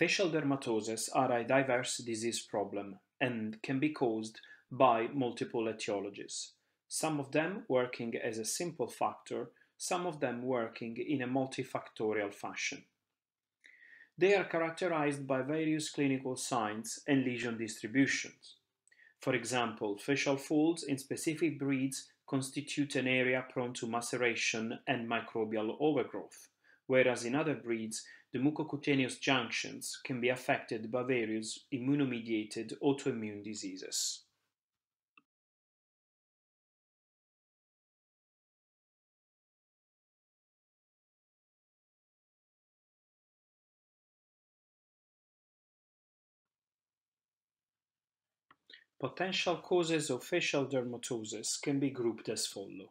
Facial dermatoses are a diverse disease problem and can be caused by multiple etiologies, some of them working as a simple factor, some of them working in a multifactorial fashion. They are characterized by various clinical signs and lesion distributions. For example, facial folds in specific breeds constitute an area prone to maceration and microbial overgrowth, whereas in other breeds, the mucocutaneous junctions can be affected by various immunomediated autoimmune diseases. Potential causes of facial dermatosis can be grouped as follow.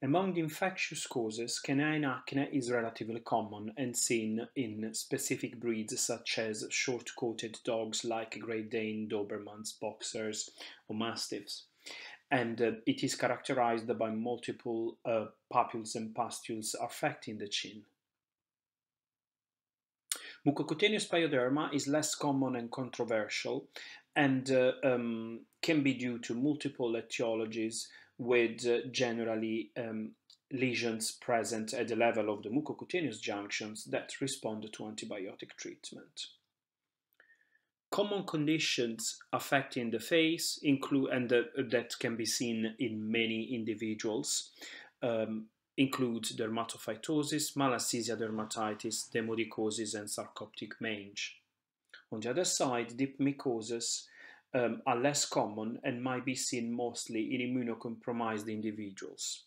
Among infectious causes, canine acne is relatively common and seen in specific breeds such as short-coated dogs like Great Dane, Dobermans, Boxers, or Mastiffs. And uh, it is characterized by multiple uh, papules and pustules affecting the chin. Mucocutaneous pyoderma is less common and controversial and uh, um, can be due to multiple etiologies with uh, generally um, lesions present at the level of the mucocutaneous junctions that respond to antibiotic treatment. Common conditions affecting the face include, and uh, that can be seen in many individuals, um, include dermatophytosis, malassezia dermatitis, demodicosis, and sarcoptic mange. On the other side, deep mycosis um, are less common and might be seen mostly in immunocompromised individuals.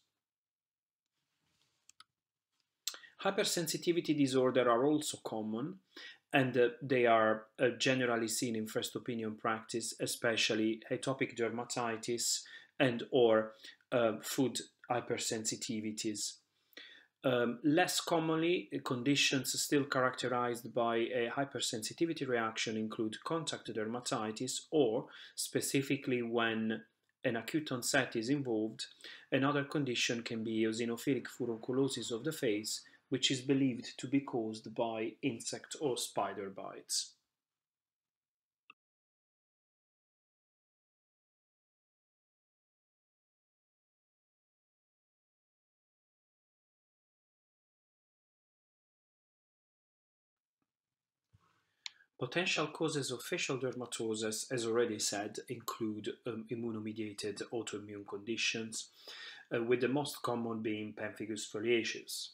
Hypersensitivity disorder are also common and uh, they are uh, generally seen in first opinion practice, especially atopic dermatitis and or uh, food hypersensitivities. Um, less commonly, conditions still characterized by a hypersensitivity reaction include contact dermatitis or, specifically when an acute onset is involved, another condition can be eosinophilic furunculosis of the face, which is believed to be caused by insect or spider bites. Potential causes of facial dermatosis, as already said, include um, immunomediated autoimmune conditions, uh, with the most common being pemphigus foliaceus.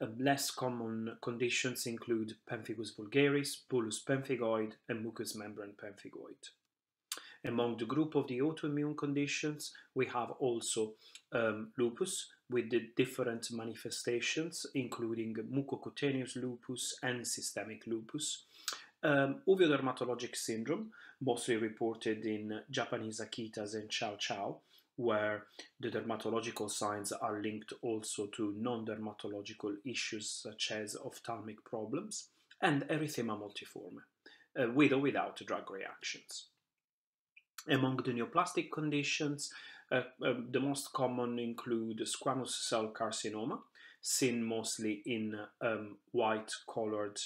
Uh, less common conditions include pemphigus vulgaris, bullous pemphigoid, and mucous membrane pemphigoid. Among the group of the autoimmune conditions, we have also um, lupus with the different manifestations, including mucocutaneous lupus and systemic lupus, um, uveo syndrome, mostly reported in Japanese Akitas and Chow Chow, where the dermatological signs are linked also to non-dermatological issues such as ophthalmic problems, and erythema multiforme, uh, with or without drug reactions. Among the neoplastic conditions, uh, uh, the most common include squamous cell carcinoma, seen mostly in um, white-colored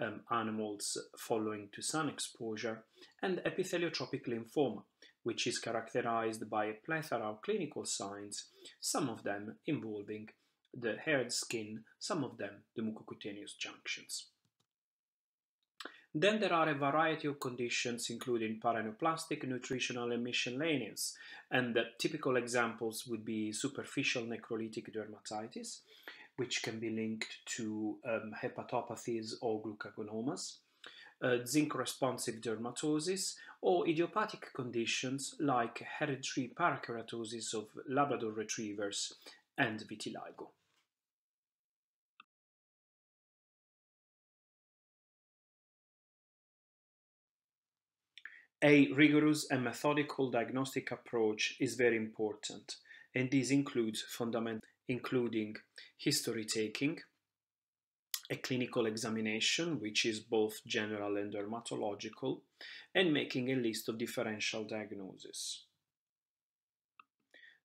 um, animals following to sun exposure, and epitheliotropic lymphoma, which is characterized by a plethora of clinical signs, some of them involving the haired skin, some of them the mucocutaneous junctions. Then there are a variety of conditions including paraneoplastic, nutritional and miscellaneous, and the typical examples would be superficial necrolytic dermatitis, which can be linked to um, hepatopathies or glucagonomas, uh, zinc responsive dermatosis, or idiopathic conditions like hereditary parakeratosis of Labrador retrievers and vitiligo. A rigorous and methodical diagnostic approach is very important, and this includes fundamental including history taking, a clinical examination, which is both general and dermatological, and making a list of differential diagnoses.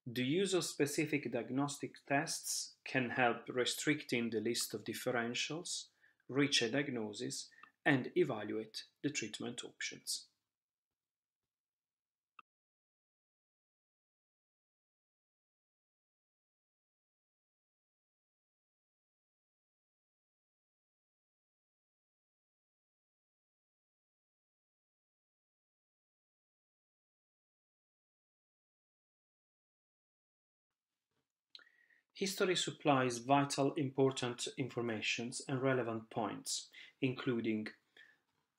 The use of specific diagnostic tests can help restricting the list of differentials, reach a diagnosis, and evaluate the treatment options. History supplies vital important informations and relevant points, including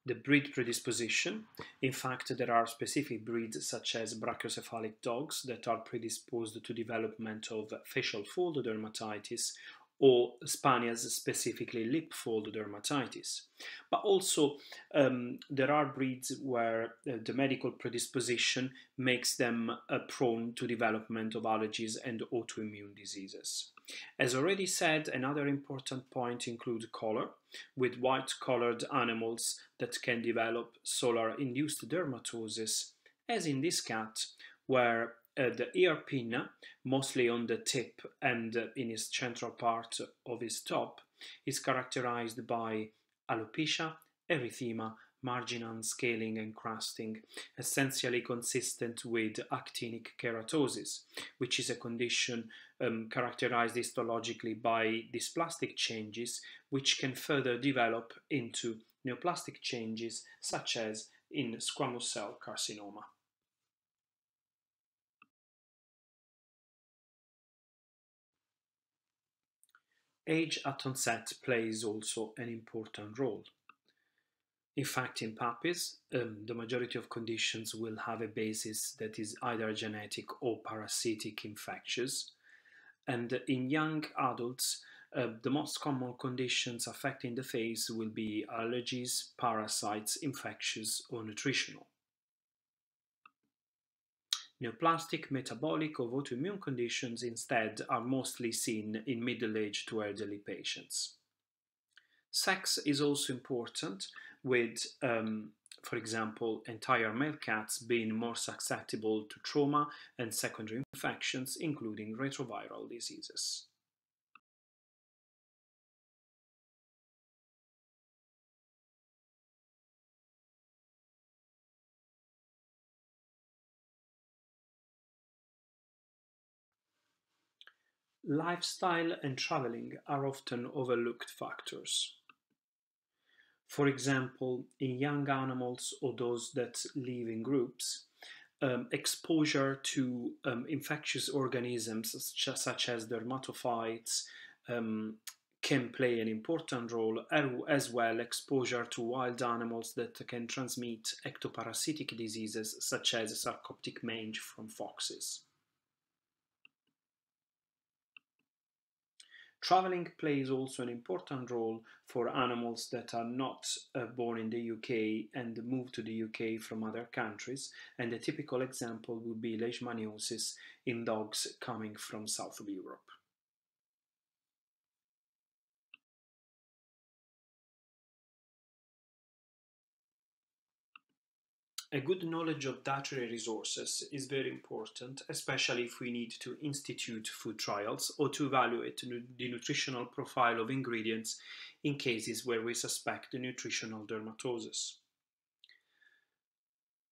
the breed predisposition. In fact, there are specific breeds such as brachiocephalic dogs that are predisposed to development of facial fold dermatitis or Spaniels specifically lip fold dermatitis. But also um, there are breeds where uh, the medical predisposition makes them uh, prone to development of allergies and autoimmune diseases. As already said, another important point includes color, with white-colored animals that can develop solar-induced dermatosis, as in this cat, where uh, the ear pinna, mostly on the tip and uh, in his central part of his top, is characterized by alopecia, erythema, marginal scaling and crusting, essentially consistent with actinic keratosis, which is a condition um, characterized histologically by dysplastic changes, which can further develop into neoplastic changes, such as in squamous cell carcinoma. Age at onset plays also an important role. In fact, in puppies, um, the majority of conditions will have a basis that is either genetic or parasitic infectious. And in young adults, uh, the most common conditions affecting the face will be allergies, parasites, infectious, or nutritional. Neoplastic, metabolic, or autoimmune conditions instead are mostly seen in middle-aged to elderly patients. Sex is also important, with, um, for example, entire male cats being more susceptible to trauma and secondary infections, including retroviral diseases. Lifestyle and traveling are often overlooked factors. For example, in young animals or those that live in groups, um, exposure to um, infectious organisms such as dermatophytes um, can play an important role, as well exposure to wild animals that can transmit ectoparasitic diseases such as sarcoptic mange from foxes. Traveling plays also an important role for animals that are not uh, born in the UK and move to the UK from other countries, and a typical example would be leishmaniosis in dogs coming from south of Europe. A good knowledge of dietary resources is very important, especially if we need to institute food trials or to evaluate the nutritional profile of ingredients in cases where we suspect nutritional dermatosis.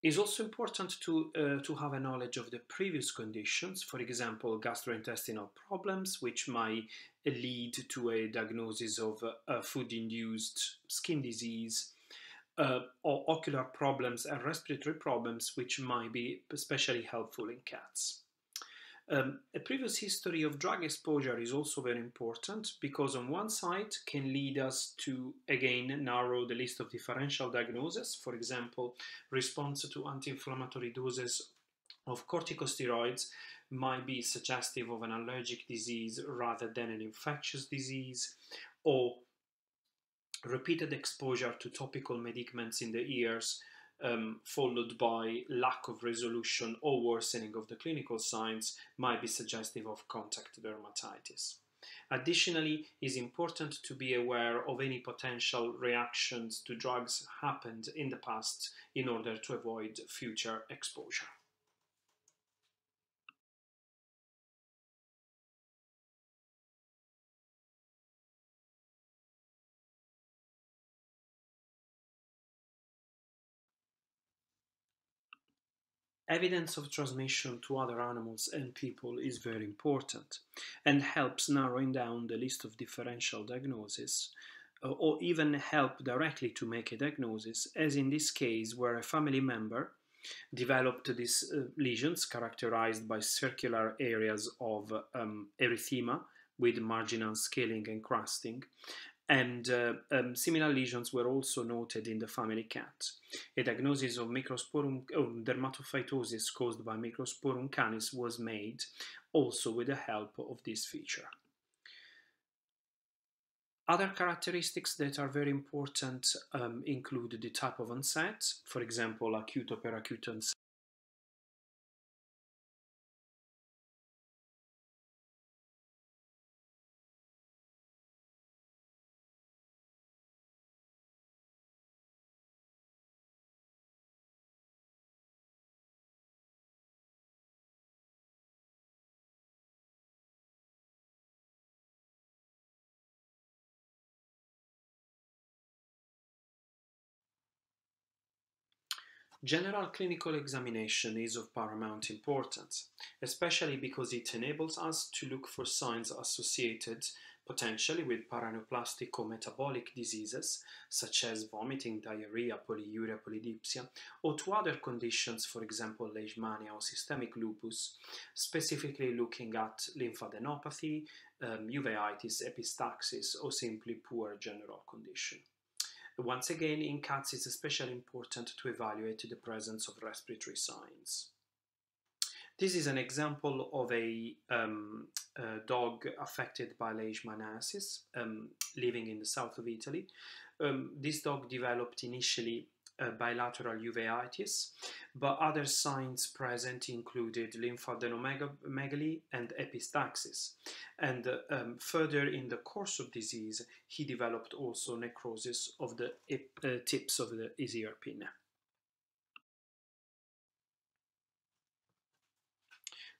It's also important to, uh, to have a knowledge of the previous conditions, for example, gastrointestinal problems, which might lead to a diagnosis of uh, food-induced skin disease, uh, or ocular problems and respiratory problems, which might be especially helpful in cats. Um, a previous history of drug exposure is also very important because on one side can lead us to again narrow the list of differential diagnoses. For example, response to anti-inflammatory doses of corticosteroids might be suggestive of an allergic disease rather than an infectious disease, or repeated exposure to topical medicaments in the ears, um, followed by lack of resolution or worsening of the clinical signs, might be suggestive of contact dermatitis. Additionally, it is important to be aware of any potential reactions to drugs happened in the past in order to avoid future exposure. Evidence of transmission to other animals and people is very important and helps narrowing down the list of differential diagnoses uh, or even help directly to make a diagnosis, as in this case where a family member developed these uh, lesions characterized by circular areas of um, erythema with marginal scaling and crusting. And uh, um, similar lesions were also noted in the family cat. A diagnosis of microsporum dermatophytosis caused by Microsporum canis was made also with the help of this feature. Other characteristics that are very important um, include the type of onset, for example, acute or peracute onset. General clinical examination is of paramount importance, especially because it enables us to look for signs associated potentially with paraneoplastic or metabolic diseases such as vomiting, diarrhea, polyuria, polydipsia, or to other conditions, for example, leishmania or systemic lupus, specifically looking at lymphadenopathy, um, uveitis, epistaxis, or simply poor general condition. Once again, in cats it's especially important to evaluate the presence of respiratory signs. This is an example of a, um, a dog affected by leishmaniasis um, living in the south of Italy. Um, this dog developed initially uh, bilateral uveitis, but other signs present included lymphadenomegaly and epistaxis. And uh, um, further in the course of disease, he developed also necrosis of the uh, tips of the ear pinna.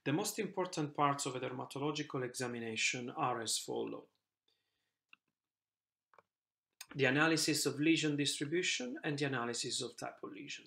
The most important parts of a dermatological examination are as follow the analysis of lesion distribution and the analysis of type of lesion.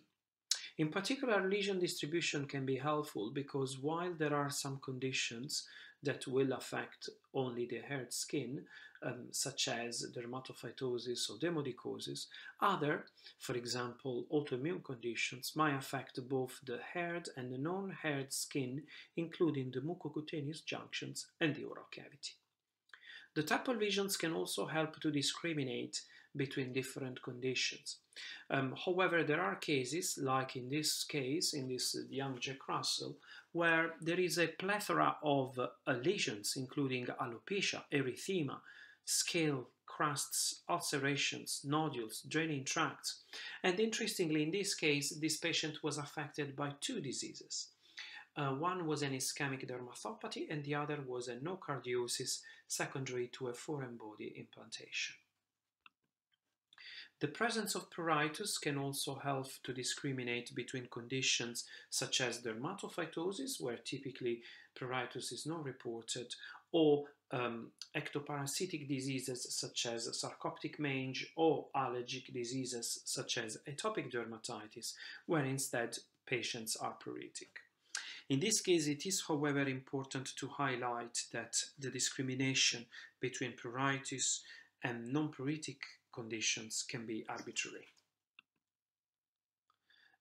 In particular, lesion distribution can be helpful because while there are some conditions that will affect only the haired skin, um, such as dermatophytosis or demodicosis, other, for example, autoimmune conditions, might affect both the haired and the non-haired skin, including the mucocutaneous junctions and the oral cavity. The of lesions can also help to discriminate between different conditions. Um, however, there are cases, like in this case, in this young Jack Russell, where there is a plethora of uh, lesions, including alopecia, erythema, scale, crusts, ulcerations, nodules, draining tracts. And interestingly, in this case, this patient was affected by two diseases. Uh, one was an ischemic dermatopathy and the other was a nocardiosis secondary to a foreign body implantation. The presence of pruritus can also help to discriminate between conditions such as dermatophytosis, where typically pruritus is not reported, or um, ectoparasitic diseases such as sarcoptic mange or allergic diseases such as atopic dermatitis, where instead patients are pruritic. In this case, it is, however, important to highlight that the discrimination between pruritus and non-pruritic conditions can be arbitrary.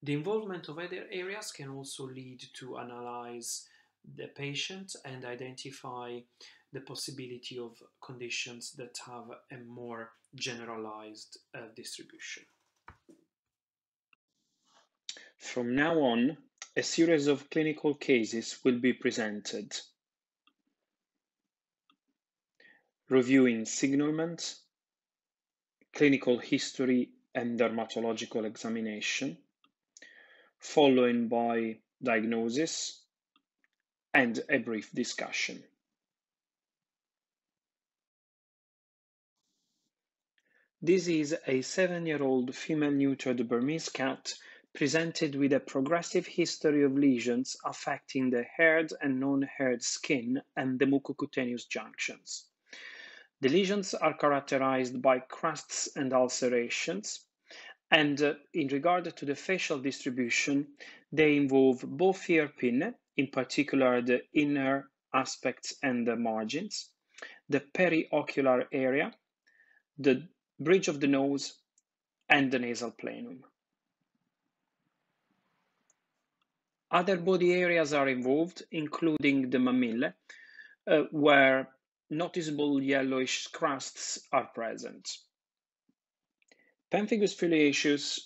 The involvement of other areas can also lead to analyze the patient and identify the possibility of conditions that have a more generalized uh, distribution. From now on, a series of clinical cases will be presented, reviewing signalment, clinical history and dermatological examination, following by diagnosis and a brief discussion. This is a seven-year-old female-neutered Burmese cat presented with a progressive history of lesions affecting the haired and non-haired skin and the mucocutaneous junctions. The lesions are characterized by crusts and ulcerations, And uh, in regard to the facial distribution, they involve both ear pinna, in particular the inner aspects and the margins, the periocular area, the bridge of the nose, and the nasal planum. Other body areas are involved, including the mammae, uh, where noticeable yellowish crusts are present. Pemphigus foliaceus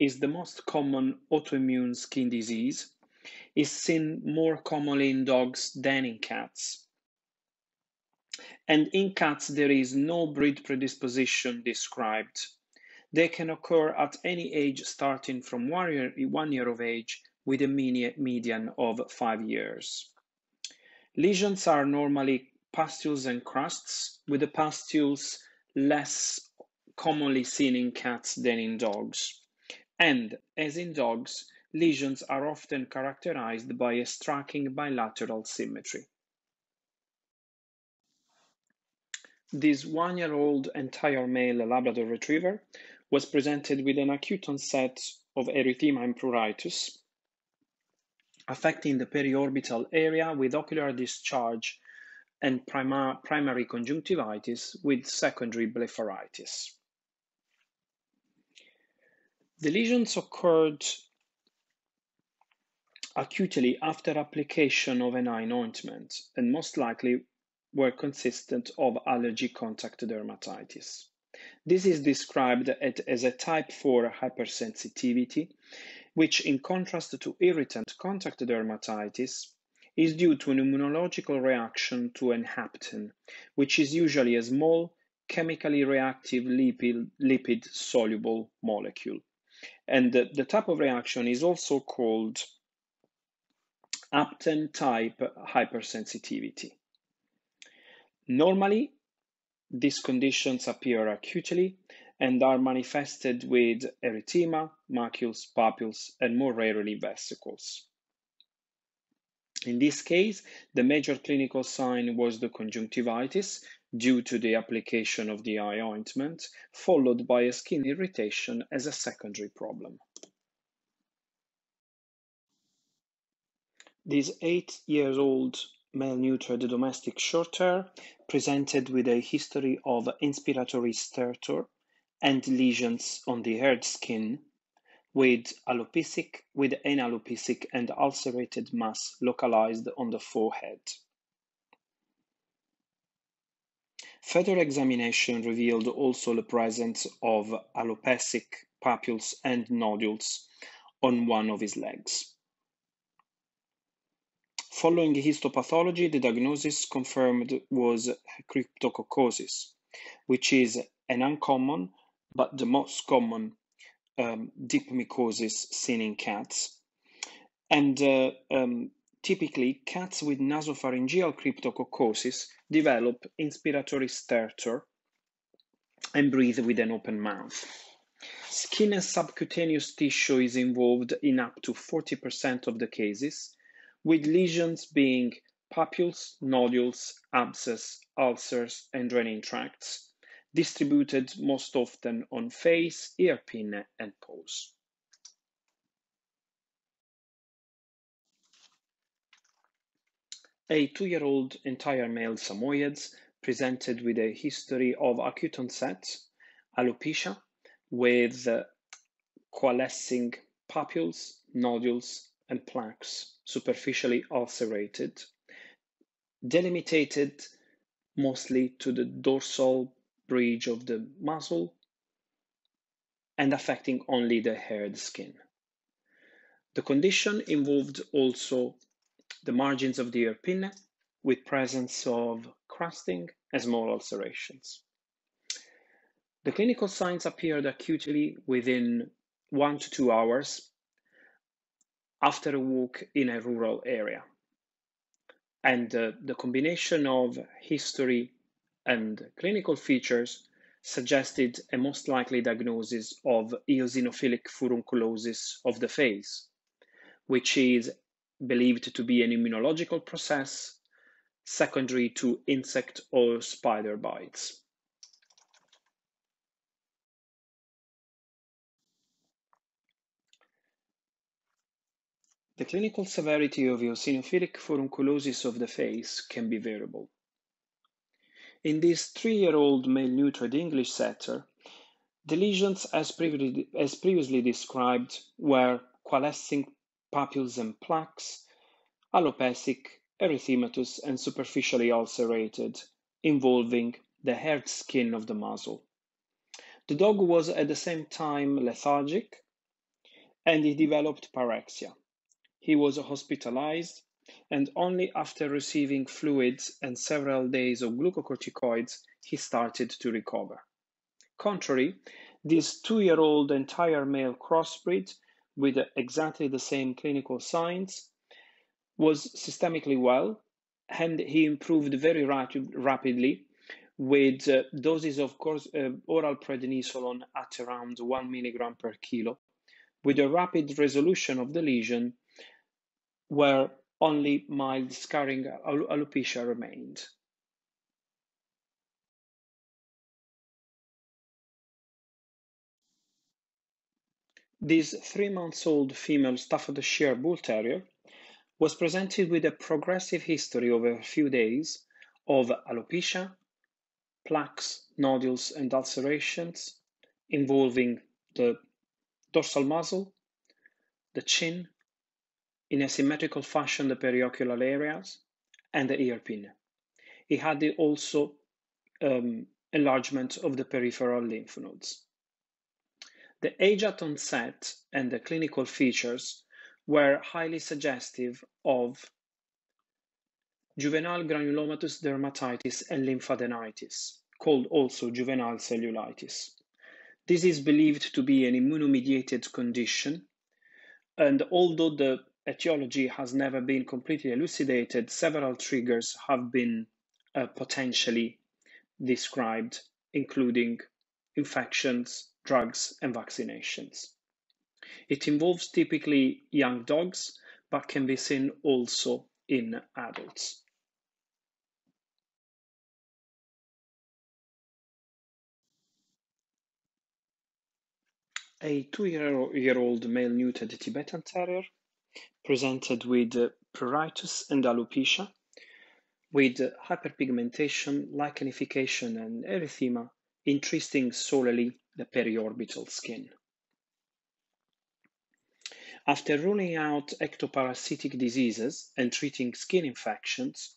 is the most common autoimmune skin disease. Is seen more commonly in dogs than in cats. And in cats, there is no breed predisposition described. They can occur at any age starting from one year, one year of age with a median of five years. Lesions are normally pustules and crusts, with the pustules less commonly seen in cats than in dogs. And, as in dogs, lesions are often characterized by a striking bilateral symmetry. This one-year-old entire male Labrador Retriever was presented with an acute onset of erythema and pruritus, affecting the periorbital area with ocular discharge and prima primary conjunctivitis with secondary blepharitis. The lesions occurred acutely after application of an eye ointment and most likely were consistent of allergy contact dermatitis. This is described as a type 4 hypersensitivity, which in contrast to irritant contact dermatitis is due to an immunological reaction to an hapten, which is usually a small chemically reactive lipid, lipid soluble molecule. And the, the type of reaction is also called hapten type hypersensitivity. Normally, these conditions appear acutely and are manifested with erythema, macules, papules, and more rarely vesicles. In this case, the major clinical sign was the conjunctivitis due to the application of the eye ointment, followed by a skin irritation as a secondary problem. This eight years old male neutered domestic shorthair presented with a history of inspiratory stertor and lesions on the haired skin with alopecia, with an alopecic and ulcerated mass localized on the forehead. Further examination revealed also the presence of alopecic papules and nodules on one of his legs. Following histopathology, the diagnosis confirmed was cryptococcosis, which is an uncommon but the most common um, deep mycosis seen in cats. And uh, um, typically, cats with nasopharyngeal cryptococcosis develop inspiratory stertor and breathe with an open mouth. Skin and subcutaneous tissue is involved in up to 40% of the cases, with lesions being papules, nodules, abscess, ulcers, and draining tracts distributed most often on face, ear pinna, and paws. A two-year-old entire male Samoyeds presented with a history of acute onset alopecia with uh, coalescing papules, nodules, and plaques superficially ulcerated, delimitated mostly to the dorsal bridge of the muzzle and affecting only the haired skin. The condition involved also the margins of the ear pinna with presence of crusting and small ulcerations. The clinical signs appeared acutely within one to two hours after a walk in a rural area. And uh, the combination of history and clinical features suggested a most likely diagnosis of eosinophilic furunculosis of the face, which is believed to be an immunological process secondary to insect or spider bites. The clinical severity of eosinophilic furunculosis of the face can be variable. In this three-year-old male-neutered English setter, the lesions, as, previously, as previously described, were coalescing papules and plaques, alopecia, erythematous, and superficially ulcerated, involving the haired skin of the muzzle. The dog was at the same time lethargic and he developed pyrexia. He was hospitalized and only after receiving fluids and several days of glucocorticoids he started to recover. Contrary, this two-year-old entire male crossbreed with exactly the same clinical signs was systemically well and he improved very rapid, rapidly with uh, doses of course uh, oral prednisolone at around 1 milligram per kilo with a rapid resolution of the lesion where only mild scarring alopecia remained. This three months old female Staffordshire Bull Terrier was presented with a progressive history over a few days of alopecia, plaques, nodules, and ulcerations involving the dorsal muzzle, the chin, in a symmetrical fashion the periocular areas, and the ear pinna. He had also um, enlargement of the peripheral lymph nodes. The age at onset and the clinical features were highly suggestive of juvenile granulomatous dermatitis and lymphadenitis, called also juvenile cellulitis. This is believed to be an immunomediated condition, and although the etiology has never been completely elucidated, several triggers have been uh, potentially described, including infections, drugs, and vaccinations. It involves typically young dogs, but can be seen also in adults. A two-year-old male-neutered Tibetan Terrier presented with pruritus and alopecia, with hyperpigmentation, lichenification, and erythema, interesting solely the periorbital skin. After ruling out ectoparasitic diseases and treating skin infections,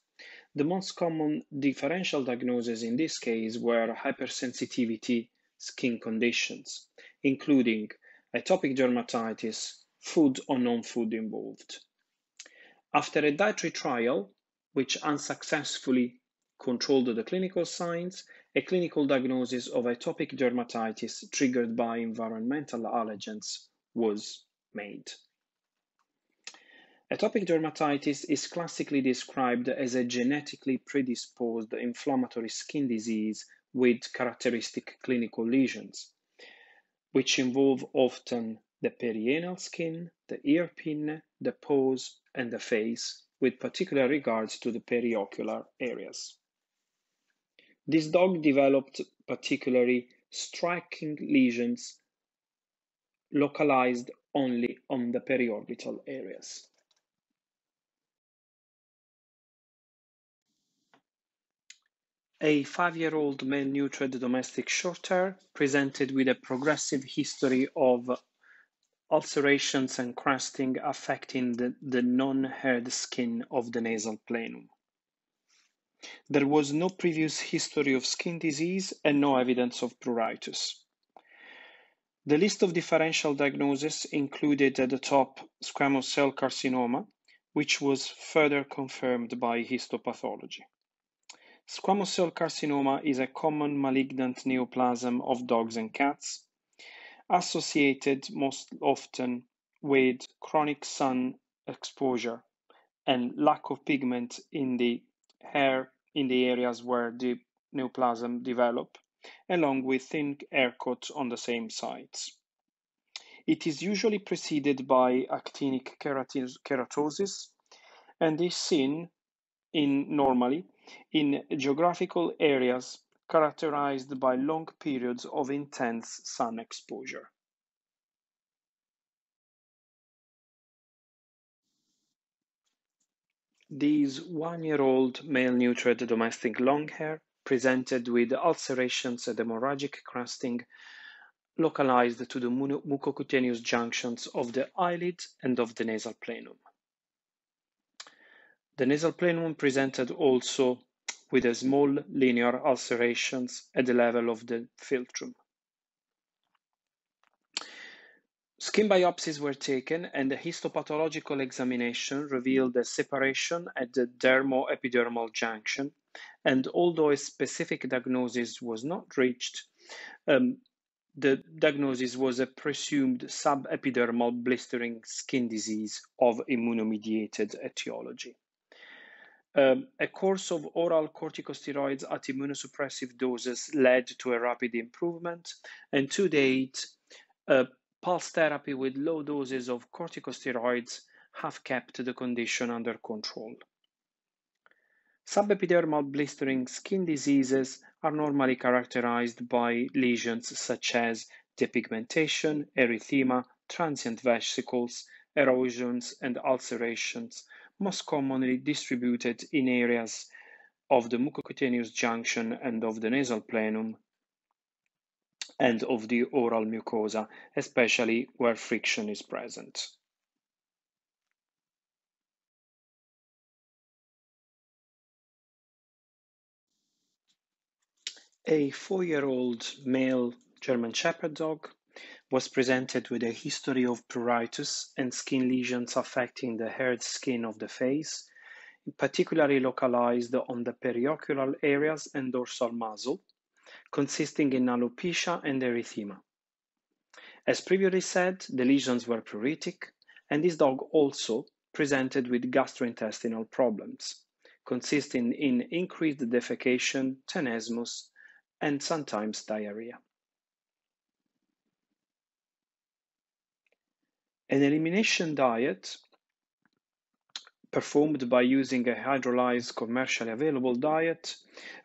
the most common differential diagnoses in this case were hypersensitivity skin conditions, including atopic dermatitis, food or non-food involved. After a dietary trial, which unsuccessfully controlled the clinical signs, a clinical diagnosis of atopic dermatitis triggered by environmental allergens was made. Atopic dermatitis is classically described as a genetically predisposed inflammatory skin disease with characteristic clinical lesions, which involve often the perianal skin, the ear pinna, the paws, and the face, with particular regards to the periocular areas. This dog developed particularly striking lesions localized only on the periorbital areas. A five-year-old male-neutered domestic shorthair presented with a progressive history of ulcerations and crusting affecting the, the non-haired skin of the nasal planum. There was no previous history of skin disease and no evidence of pruritus. The list of differential diagnoses included at the top squamous cell carcinoma, which was further confirmed by histopathology. Squamous cell carcinoma is a common malignant neoplasm of dogs and cats, associated most often with chronic sun exposure and lack of pigment in the hair in the areas where the neoplasm develop, along with thin hair coat on the same sites. It is usually preceded by actinic keratosis and is seen in normally in geographical areas characterized by long periods of intense sun exposure. This one-year-old male-neutered domestic longhair presented with ulcerations and hemorrhagic crusting localized to the mucocutaneous junctions of the eyelid and of the nasal planum. The nasal planum presented also with a small linear ulcerations at the level of the philtrum. Skin biopsies were taken and a histopathological examination revealed a separation at the dermo-epidermal junction. And although a specific diagnosis was not reached, um, the diagnosis was a presumed subepidermal blistering skin disease of immunomediated etiology. Um, a course of oral corticosteroids at immunosuppressive doses led to a rapid improvement, and to date, uh, pulse therapy with low doses of corticosteroids have kept the condition under control. Subepidermal blistering skin diseases are normally characterized by lesions such as depigmentation, erythema, transient vesicles, erosions, and ulcerations, most commonly distributed in areas of the mucocutaneous junction and of the nasal planum and of the oral mucosa, especially where friction is present. A four-year-old male German Shepherd dog was presented with a history of pruritus and skin lesions affecting the haired skin of the face, particularly localized on the periocular areas and dorsal muzzle, consisting in alopecia and erythema. As previously said, the lesions were pruritic, and this dog also presented with gastrointestinal problems, consisting in increased defecation, tenesmus, and sometimes diarrhea. An elimination diet performed by using a hydrolyzed commercially available diet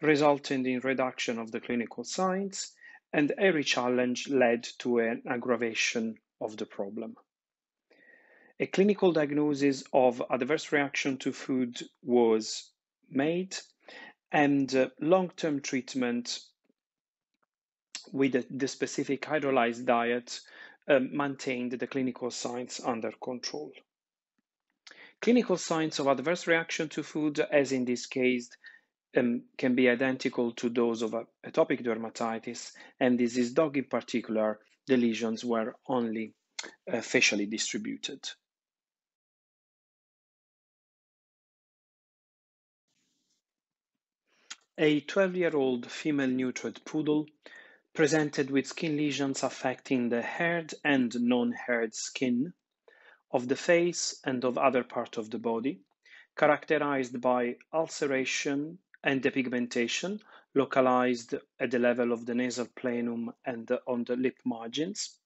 resulted in reduction of the clinical signs and every challenge led to an aggravation of the problem. A clinical diagnosis of adverse reaction to food was made and uh, long-term treatment with the, the specific hydrolyzed diet um, maintained the clinical signs under control. Clinical signs of adverse reaction to food, as in this case, um, can be identical to those of atopic dermatitis, and this is dog in particular, the lesions were only uh, facially distributed. A 12-year-old female neutered poodle presented with skin lesions affecting the haired and non-haired skin of the face and of other parts of the body, characterized by ulceration and depigmentation localized at the level of the nasal planum and on the lip margins,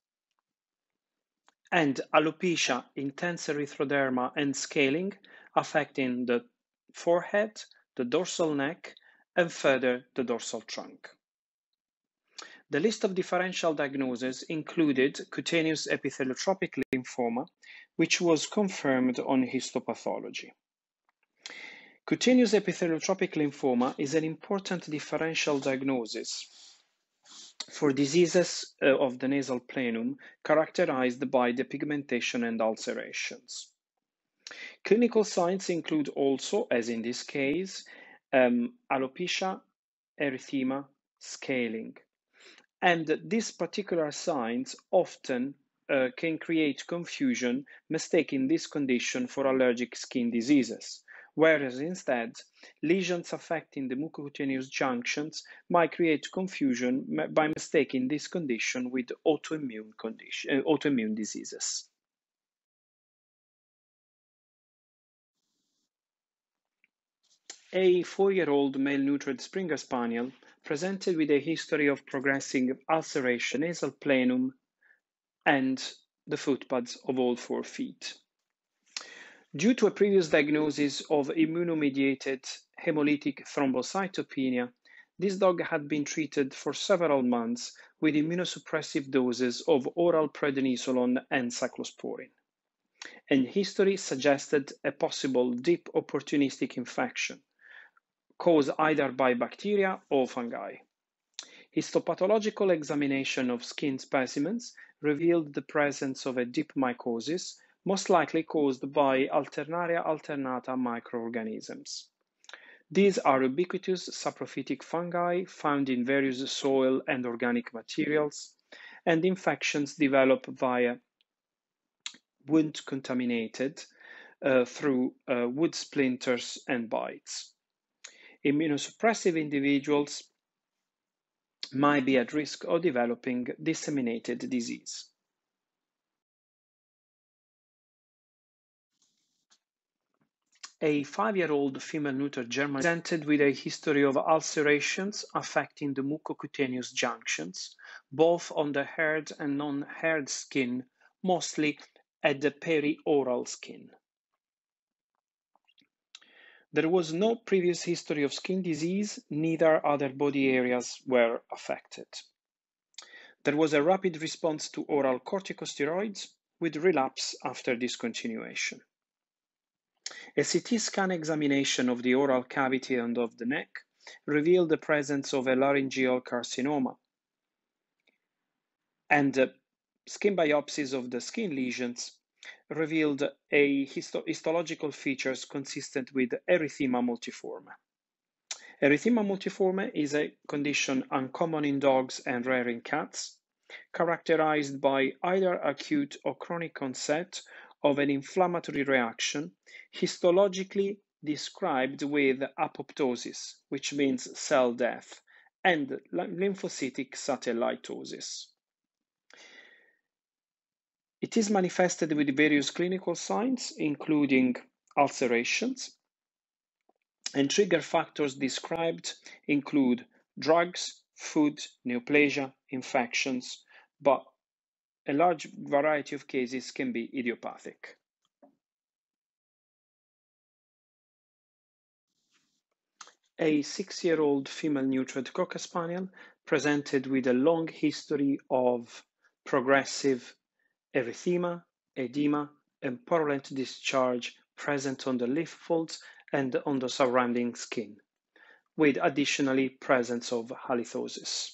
and alopecia, intense erythroderma, and scaling affecting the forehead, the dorsal neck, and further the dorsal trunk. The list of differential diagnoses included cutaneous epitheliotropic lymphoma, which was confirmed on histopathology. Cutaneous epitheliotropic lymphoma is an important differential diagnosis for diseases uh, of the nasal planum characterized by depigmentation and ulcerations. Clinical signs include also, as in this case, um, alopecia, erythema, scaling. And these particular signs often uh, can create confusion, mistaking this condition for allergic skin diseases, whereas instead, lesions affecting the mucocutaneous junctions might create confusion by mistaking this condition with autoimmune, condition, uh, autoimmune diseases. A four-year-old male-neutered Springer Spaniel presented with a history of progressing ulceration nasal planum and the footpads of all four feet. Due to a previous diagnosis of immunomediated hemolytic thrombocytopenia, this dog had been treated for several months with immunosuppressive doses of oral prednisolone and cyclosporin. and history suggested a possible deep opportunistic infection caused either by bacteria or fungi. Histopathological examination of skin specimens revealed the presence of a deep mycosis, most likely caused by Alternaria alternata microorganisms. These are ubiquitous saprophytic fungi found in various soil and organic materials, and infections develop via wound contaminated uh, through uh, wood splinters and bites. Immunosuppressive individuals might be at risk of developing disseminated disease. A five-year-old female-neuter German presented with a history of ulcerations affecting the mucocutaneous junctions, both on the haired and non-haired skin, mostly at the perioral skin. There was no previous history of skin disease, neither other body areas were affected. There was a rapid response to oral corticosteroids with relapse after discontinuation. A CT scan examination of the oral cavity and of the neck revealed the presence of a laryngeal carcinoma. And uh, skin biopsies of the skin lesions revealed a histo histological features consistent with erythema multiforme. Erythema multiforme is a condition uncommon in dogs and rare in cats, characterized by either acute or chronic onset of an inflammatory reaction, histologically described with apoptosis, which means cell death, and lymphocytic satellitosis. It is manifested with various clinical signs, including ulcerations, and trigger factors described include drugs, food, neoplasia, infections, but a large variety of cases can be idiopathic. A six-year-old female neutered Cocker Spaniel presented with a long history of progressive erythema, edema, and purulent discharge present on the lip folds and on the surrounding skin, with additionally presence of halitosis.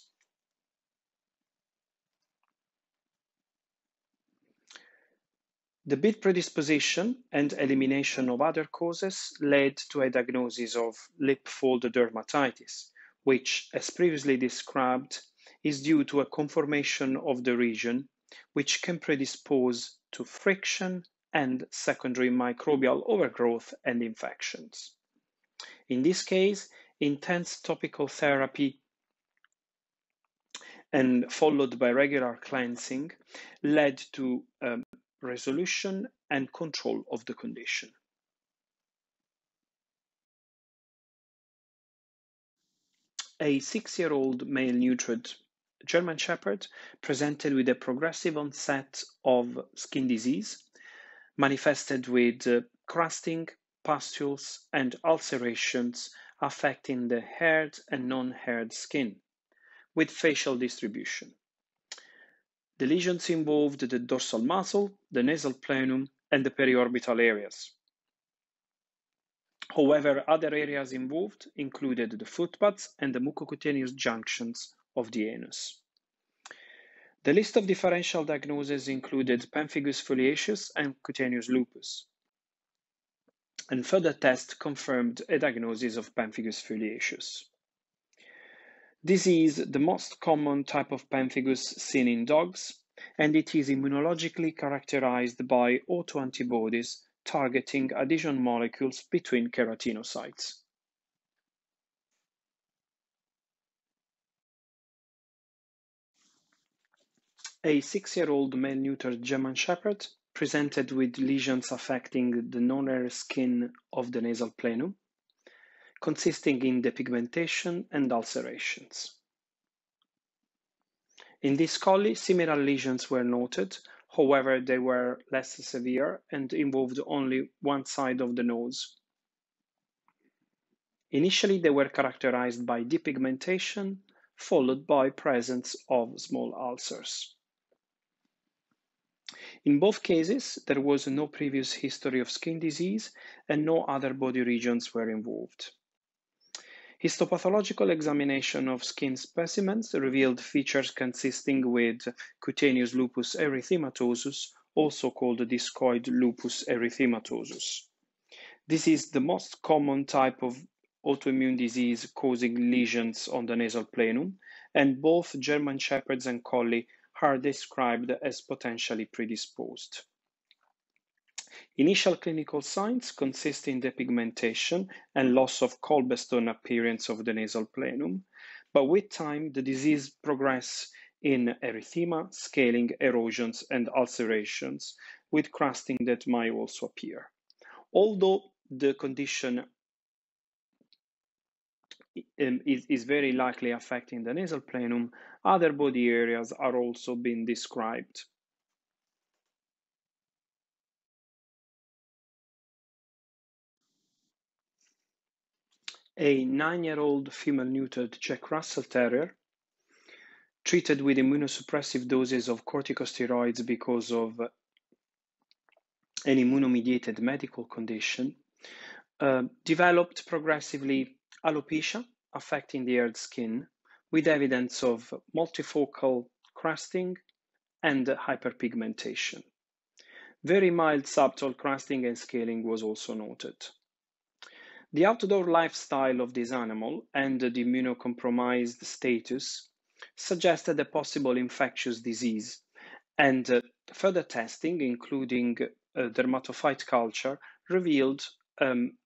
The bit predisposition and elimination of other causes led to a diagnosis of lip fold dermatitis, which, as previously described, is due to a conformation of the region which can predispose to friction and secondary microbial overgrowth and infections. In this case, intense topical therapy and followed by regular cleansing led to um, resolution and control of the condition. A six-year-old male neutered German Shepherd presented with a progressive onset of skin disease, manifested with uh, crusting, pustules, and ulcerations affecting the haired and non-haired skin, with facial distribution. The lesions involved the dorsal muzzle, the nasal planum, and the periorbital areas. However, other areas involved included the footpads and the mucocutaneous junctions of the anus. The list of differential diagnoses included pemphigus foliaceus and cutaneous lupus. And further tests confirmed a diagnosis of pemphigus foliaceus. This is the most common type of pemphigus seen in dogs, and it is immunologically characterized by autoantibodies targeting adhesion molecules between keratinocytes. A six-year-old male-neutered German Shepherd presented with lesions affecting the non-hair skin of the nasal planum, consisting in depigmentation and ulcerations. In this collie, similar lesions were noted, however, they were less severe and involved only one side of the nose. Initially, they were characterized by depigmentation, followed by presence of small ulcers. In both cases, there was no previous history of skin disease and no other body regions were involved. Histopathological examination of skin specimens revealed features consisting with cutaneous lupus erythematosus, also called discoid lupus erythematosus. This is the most common type of autoimmune disease causing lesions on the nasal planum, and both German Shepherds and Collie are described as potentially predisposed. Initial clinical signs consist in depigmentation and loss of cobblestone appearance of the nasal planum, but with time the disease progresses in erythema, scaling, erosions, and ulcerations, with crusting that might also appear. Although the condition um, is very likely affecting the nasal planum, other body areas are also being described. A nine-year-old female neutered Jack Russell Terrier treated with immunosuppressive doses of corticosteroids because of an immunomediated medical condition, uh, developed progressively alopecia affecting the haired skin with evidence of multifocal crusting and hyperpigmentation. Very mild subtle crusting and scaling was also noted. The outdoor lifestyle of this animal and the immunocompromised status suggested a possible infectious disease, and uh, further testing, including uh, dermatophyte culture, revealed um,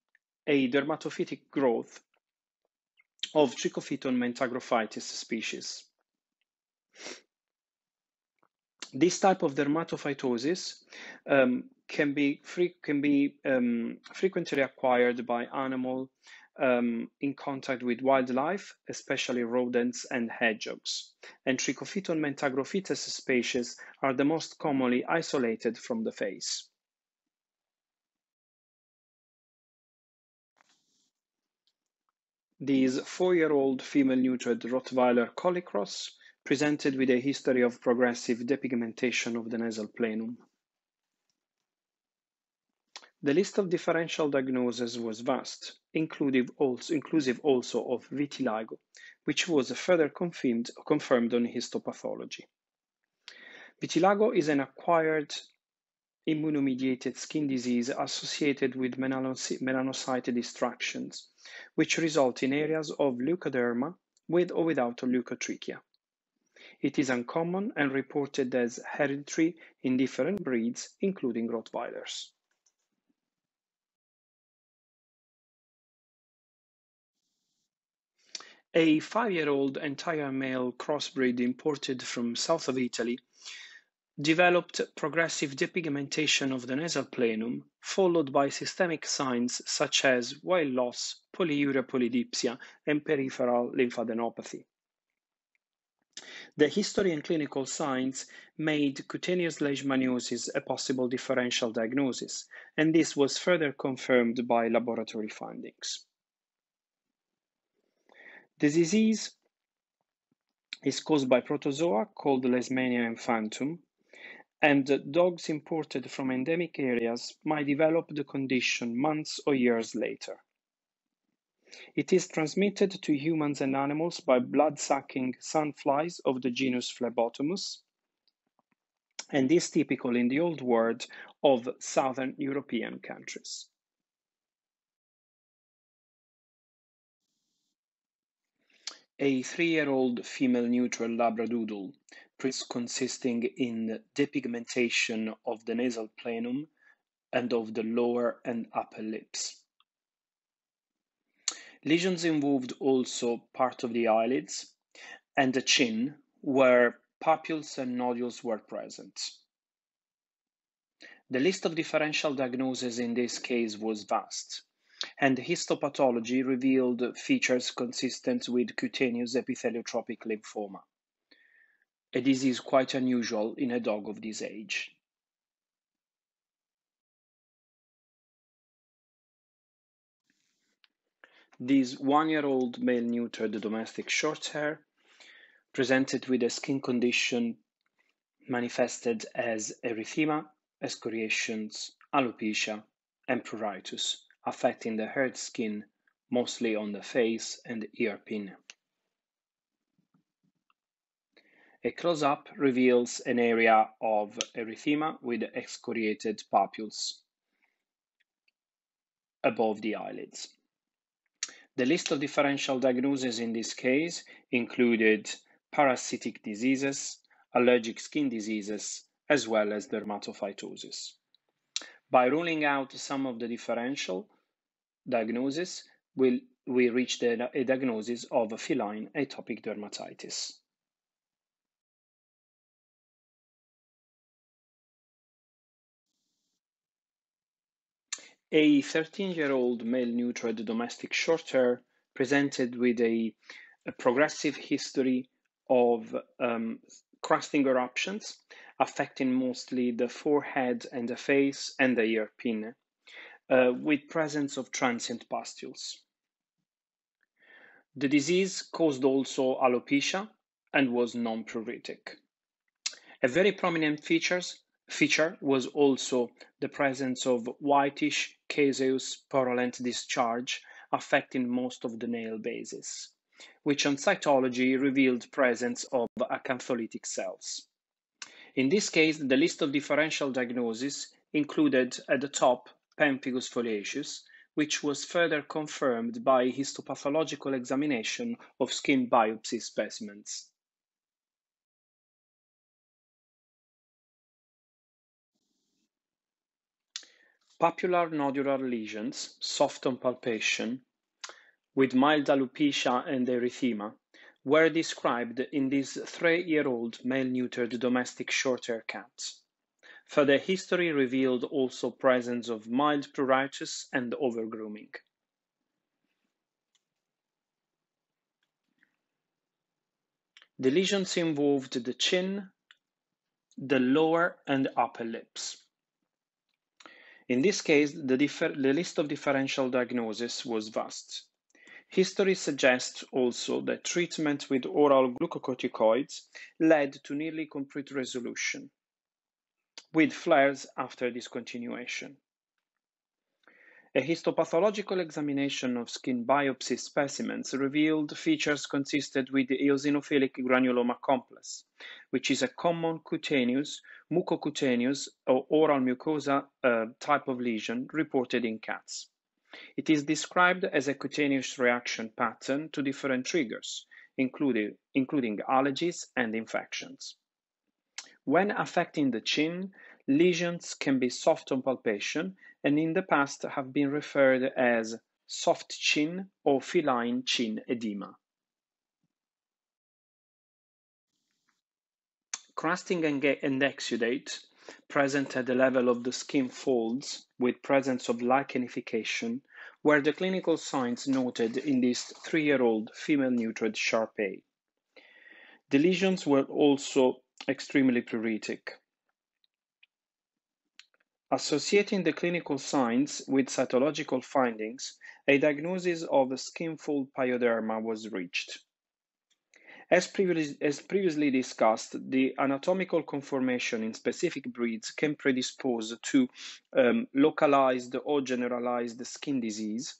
a dermatophytic growth of Trichophyton mentagrophytes species. This type of dermatophytosis um, can be, can be um, frequently acquired by animal um, in contact with wildlife, especially rodents and hedgehogs. And Trichophyton mentagrophytes species are the most commonly isolated from the face. This four-year-old female-neutered Rottweiler Collie Cross presented with a history of progressive depigmentation of the nasal planum. The list of differential diagnoses was vast, inclusive also, inclusive also of vitiligo, which was further confirmed, confirmed on histopathology. Vitiligo is an acquired immunomediated skin disease associated with melanocyte destructions, which result in areas of leukoderma with or without leukotrichia. It is uncommon and reported as hereditary in different breeds, including Rottweilers. A five-year-old entire male crossbreed imported from south of Italy developed progressive depigmentation of the nasal planum, followed by systemic signs such as white loss, polyuria polydipsia, and peripheral lymphadenopathy. The history and clinical signs made cutaneous leishmaniasis a possible differential diagnosis, and this was further confirmed by laboratory findings. The disease is caused by protozoa called Leishmania infantum, and dogs imported from endemic areas might develop the condition months or years later. It is transmitted to humans and animals by blood-sucking sandflies of the genus Phlebotomus, and is typical in the Old World of southern European countries. A three-year-old female neutral Labradoodle, consisting in depigmentation of the nasal planum and of the lower and upper lips. Lesions involved also part of the eyelids and the chin, where papules and nodules were present. The list of differential diagnoses in this case was vast and histopathology revealed features consistent with cutaneous epitheliotropic lymphoma, a disease quite unusual in a dog of this age. This one-year-old male-neutered domestic shorthair presented with a skin condition manifested as erythema, excoriations, alopecia, and pruritus, affecting the haired skin mostly on the face and ear pinna. A close-up reveals an area of erythema with excoriated papules above the eyelids. The list of differential diagnoses in this case included parasitic diseases, allergic skin diseases, as well as dermatophytosis. By ruling out some of the differential diagnoses, we'll, we reach the, a diagnosis of feline atopic dermatitis. A 13-year-old male-neutered domestic shorthair presented with a, a, progressive history of um, crusting eruptions affecting mostly the forehead and the face and the ear pinna, uh, with presence of transient pustules. The disease caused also alopecia and was non-pruritic. A very prominent features feature was also the presence of whitish caseous purulent discharge affecting most of the nail bases, which on cytology revealed presence of acantholytic cells. In this case, the list of differential diagnoses included at the top pemphigus foliaceus, which was further confirmed by histopathological examination of skin biopsy specimens. Papular nodular lesions, soft on palpation, with mild alopecia and erythema, were described in this three-year-old male-neutered domestic short-hair cat. Further history revealed also presence of mild pruritus and overgrooming. The lesions involved the chin, the lower and upper lips. In this case, the, the, list of differential diagnoses was vast. History suggests also that treatment with oral glucocorticoids led to nearly complete resolution, with flares after discontinuation. A histopathological examination of skin biopsy specimens revealed features consistent with the eosinophilic granuloma complex, which is a common cutaneous, mucocutaneous, or oral mucosa uh, type of lesion reported in cats. It is described as a cutaneous reaction pattern to different triggers, including, including allergies and infections. When affecting the chin, lesions can be soft on palpation and in the past have been referred as soft chin or feline chin edema. Crusting and, exudate present at the level of the skin folds with presence of lichenification were the clinical signs noted in this three-year-old female-neutered Shar-Pei. The lesions were also extremely pruritic. Associating the clinical signs with cytological findings, a diagnosis of skin fold pyoderma was reached. As, previously, as previously discussed, the anatomical conformation in specific breeds can predispose to um, localized or generalized skin disease.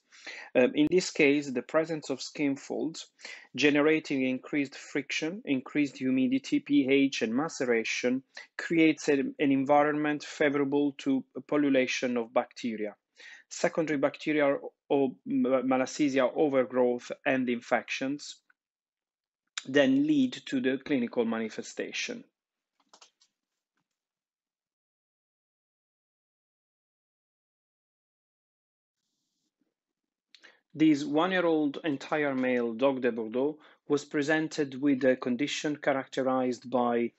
Um, in this case, the presence of skin folds generating increased friction, increased humidity, pH, and maceration creates a, an environment favorable to pullulation of bacteria secondary bacterial or malassezia overgrowth and infections, then lead to the clinical manifestation. This one-year-old entire male Dogue de Bordeaux was presented with a condition characterized by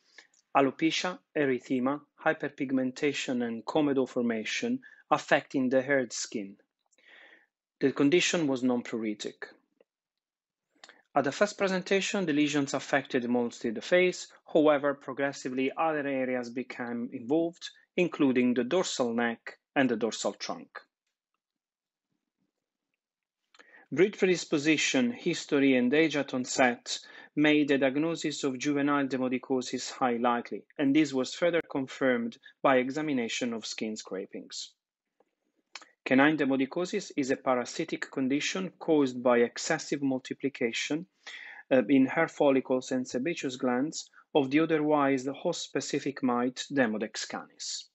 alopecia, erythema, hyperpigmentation, and comedo formation affecting the haired skin. The condition was non-pruritic. At the first presentation, the lesions affected mostly the face, however, progressively other areas became involved, including the dorsal neck and the dorsal trunk. Breed predisposition, history, and age at onset made the diagnosis of juvenile demodicosis high likely, and this was further confirmed by examination of skin scrapings. Canine demodicosis is a parasitic condition caused by excessive multiplication uh, in hair follicles and sebaceous glands of the otherwise host-specific mite Demodex canis.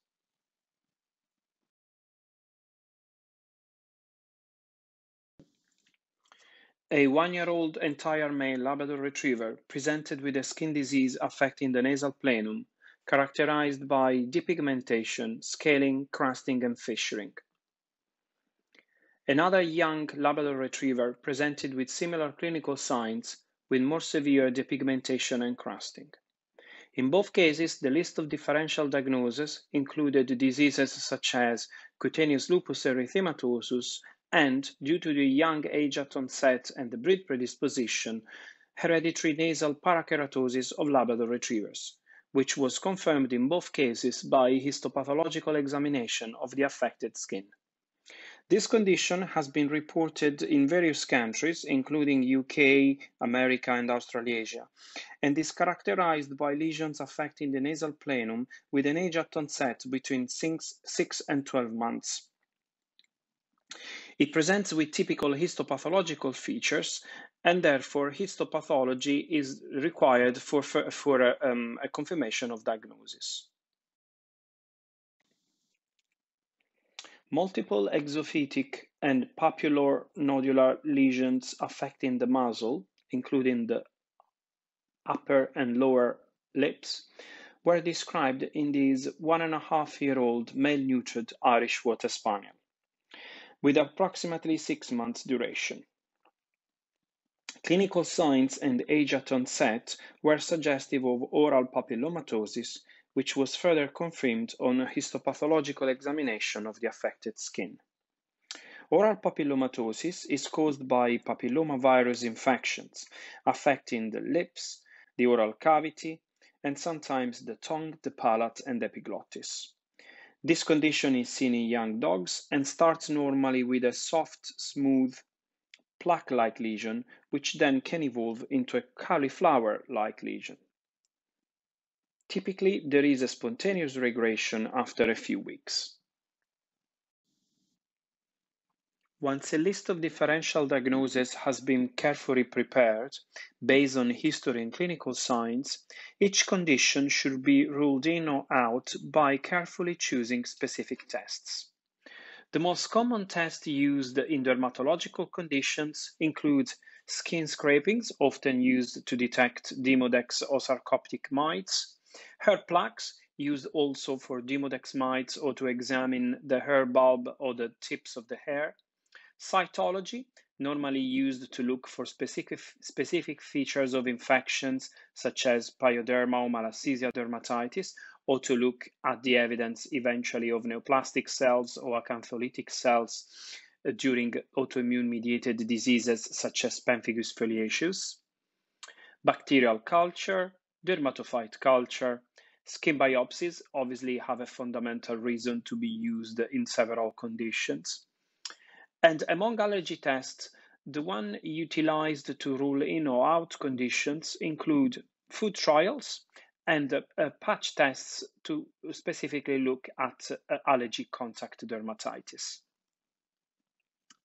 A one-year-old entire male Labrador Retriever presented with a skin disease affecting the nasal planum, characterized by depigmentation, scaling, crusting, and fissuring. Another young Labrador Retriever presented with similar clinical signs with more severe depigmentation and crusting. In both cases, the list of differential diagnoses included diseases such as cutaneous lupus erythematosus and, due to the young age at onset and the breed predisposition, hereditary nasal parakeratosis of Labrador Retrievers, which was confirmed in both cases by histopathological examination of the affected skin. This condition has been reported in various countries, including UK, America, and Australasia, and is characterized by lesions affecting the nasal planum with an age at onset between 6, 6 and 12 months. It presents with typical histopathological features, and therefore histopathology is required for, for, for um, a confirmation of diagnosis. Multiple exophytic and papular nodular lesions affecting the muzzle, including the upper and lower lips, were described in this one and a half year old male neutered Irish Water Spaniel, with approximately six months duration. Clinical signs and age at onset were suggestive of oral papillomatosis which was further confirmed on a histopathological examination of the affected skin. Oral papillomatosis is caused by papillomavirus infections affecting the lips, the oral cavity, and sometimes the tongue, the palate, and epiglottis. This condition is seen in young dogs and starts normally with a soft, smooth, plaque-like lesion, which then can evolve into a cauliflower-like lesion. Typically, there is a spontaneous regression after a few weeks. Once a list of differential diagnoses has been carefully prepared based on history and clinical signs, each condition should be ruled in or out by carefully choosing specific tests. The most common tests used in dermatological conditions include skin scrapings, often used to detect Demodex or sarcoptic mites, Hair plucks used also for Demodex mites or to examine the hair bulb or the tips of the hair. Cytology, normally used to look for specific, specific features of infections such as pyoderma or malassezia dermatitis, or to look at the evidence eventually of neoplastic cells or acantholytic cells uh, during autoimmune mediated diseases such as pemphigus foliaceus. Bacterial culture, dermatophyte culture, skin biopsies obviously have a fundamental reason to be used in several conditions. And among allergy tests, the one utilized to rule in or out conditions include food trials and uh, uh, patch tests to specifically look at uh, allergy contact dermatitis.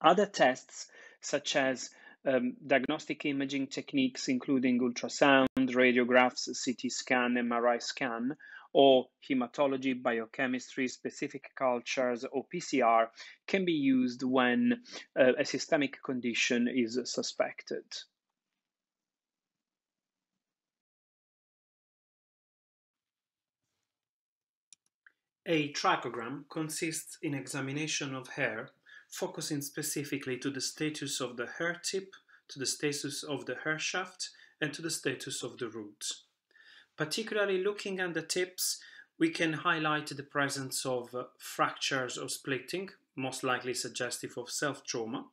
Other tests, such as um, diagnostic imaging techniques, including ultrasound, radiographs, CT scan, MRI scan, or hematology, biochemistry, specific cultures, or PCR can be used when uh, a systemic condition is suspected. A trichogram consists in examination of hair focusing specifically to the status of the hair tip, to the status of the hair shaft, and to the status of the root. Particularly looking at the tips, we can highlight the presence of uh, fractures or splitting, most likely suggestive of self-trauma.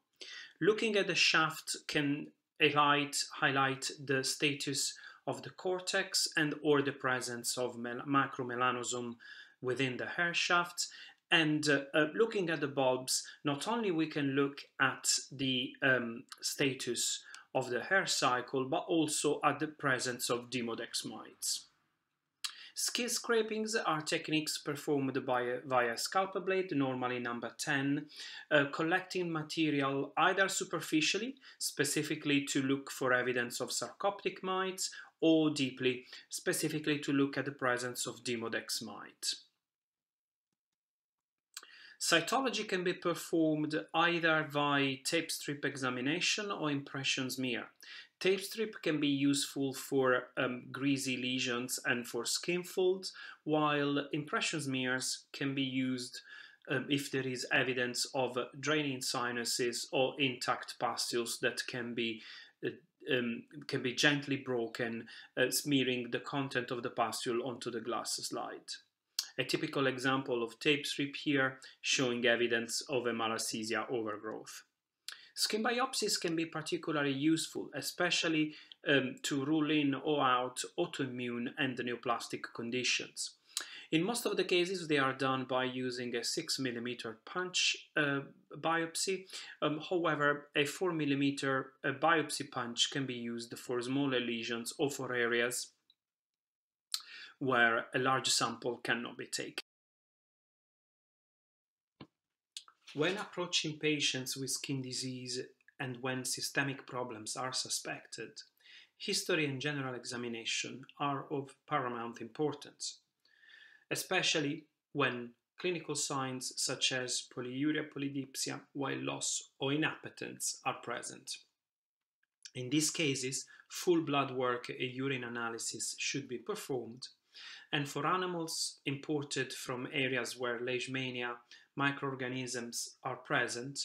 Looking at the shaft can highlight, highlight the status of the cortex and or the presence of macromelanosome within the hair shaft and uh, uh, looking at the bulbs, not only we can look at the um, status of the hair cycle, but also at the presence of Demodex mites. Skin scrapings are techniques performed by, via scalpel blade, normally number 10, uh, collecting material either superficially, specifically to look for evidence of sarcoptic mites, or deeply, specifically to look at the presence of Demodex mite. Cytology can be performed either by tape strip examination or impression smear. Tape strip can be useful for um, greasy lesions and for skin folds, while impression smears can be used um, if there is evidence of draining sinuses or intact pustules that can be uh, um, can be gently broken, uh, smearing the content of the pustule onto the glass slide. A typical example of tape strip here showing evidence of a malassezia overgrowth. Skin biopsies can be particularly useful, especially um, to rule in or out autoimmune and neoplastic conditions. In most of the cases, they are done by using a 6 mm punch uh, biopsy. Um, however, a 4 mm biopsy punch can be used for smaller lesions or for areas where a large sample cannot be taken. When approaching patients with skin disease and when systemic problems are suspected, history and general examination are of paramount importance, especially when clinical signs such as polyuria, polydipsia, white loss, or inappetence are present. In these cases, full blood work and urine analysis should be performed and for animals imported from areas where leishmania microorganisms are present,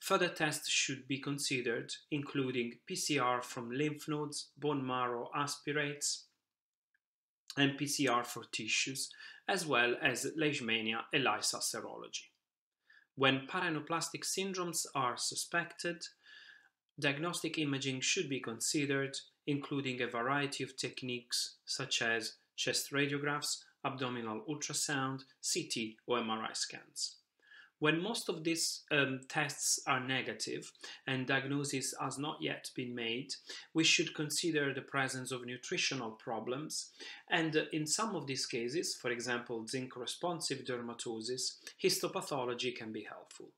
further tests should be considered, including PCR from lymph nodes, bone marrow aspirates, and PCR for tissues, as well as leishmania ELISA serology. When paraneoplastic syndromes are suspected, diagnostic imaging should be considered, including a variety of techniques such as chest radiographs, abdominal ultrasound, CT, or MRI scans. When most of these um, tests are negative and diagnosis has not yet been made, we should consider the presence of nutritional problems. And in some of these cases, for example, zinc responsive dermatosis, histopathology can be helpful.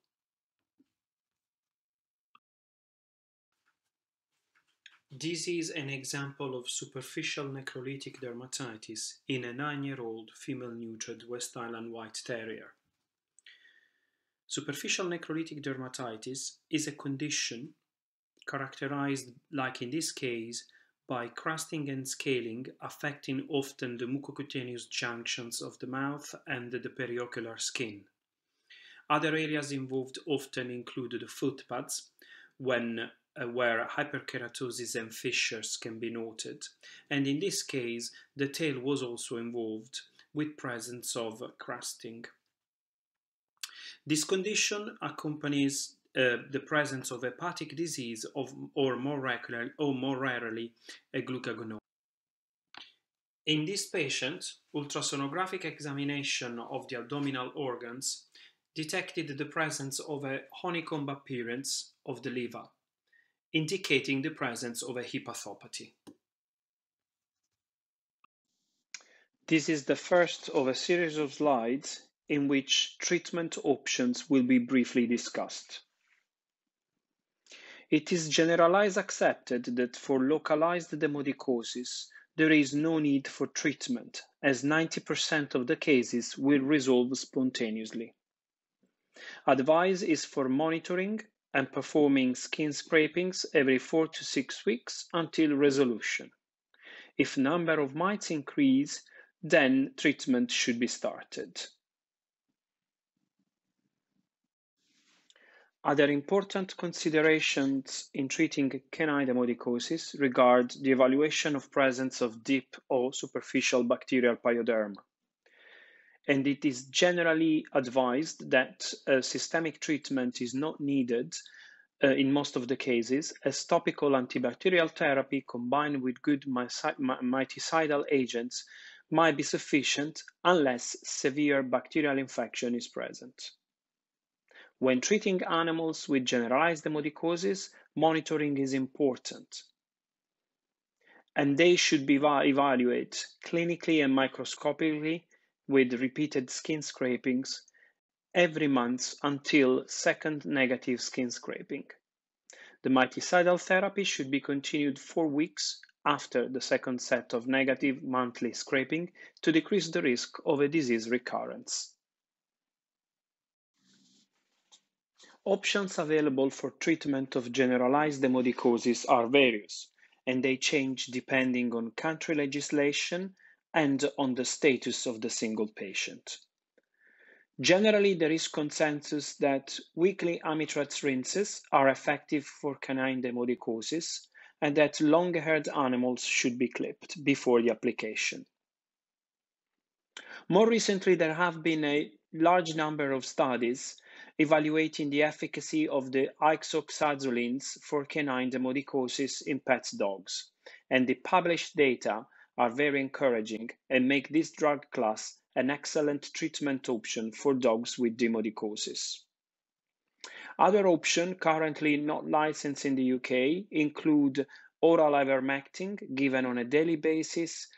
This is an example of superficial necrolytic dermatitis in a nine-year-old female-neutered West Highland White Terrier. Superficial necrolytic dermatitis is a condition characterized, like in this case, by crusting and scaling affecting often the mucocutaneous junctions of the mouth and the periocular skin. Other areas involved often include the footpads, when where hyperkeratosis and fissures can be noted. And in this case, the tail was also involved with presence of crusting. This condition accompanies uh, the presence of hepatic disease of, or, more or more rarely a glucagonoma. In this patient, ultrasonographic examination of the abdominal organs detected the presence of a honeycomb appearance of the liver indicating the presence of a hepatopathy. This is the first of a series of slides in which treatment options will be briefly discussed. It is generalized accepted that for localized demodicosis, there is no need for treatment, as 90% of the cases will resolve spontaneously. Advice is for monitoring and performing skin scrapings every 4 to 6 weeks until resolution. If number of mites increase, then treatment should be started. Other important considerations in treating canine demodicosis regard the evaluation of presence of deep or superficial bacterial pyoderma and it is generally advised that uh, systemic treatment is not needed uh, in most of the cases, as topical antibacterial therapy combined with good miticidal agents might be sufficient unless severe bacterial infection is present. When treating animals with generalized demodicosis, monitoring is important. And they should be evaluated clinically and microscopically with repeated skin scrapings every month until second negative skin scraping. The miticidal therapy should be continued four weeks after the second set of negative monthly scraping to decrease the risk of a disease recurrence. Options available for treatment of generalized demodicosis are various, and they change depending on country legislation and on the status of the single patient. Generally, there is consensus that weekly Amitraz rinses are effective for canine demodicosis and that long-haired animals should be clipped before the application. More recently, there have been a large number of studies evaluating the efficacy of the isoxazolines for canine demodicosis in pet dogs, and the published data are very encouraging and make this drug class an excellent treatment option for dogs with demodicosis. Other options currently not licensed in the UK include oral ivermectin given on a daily basis,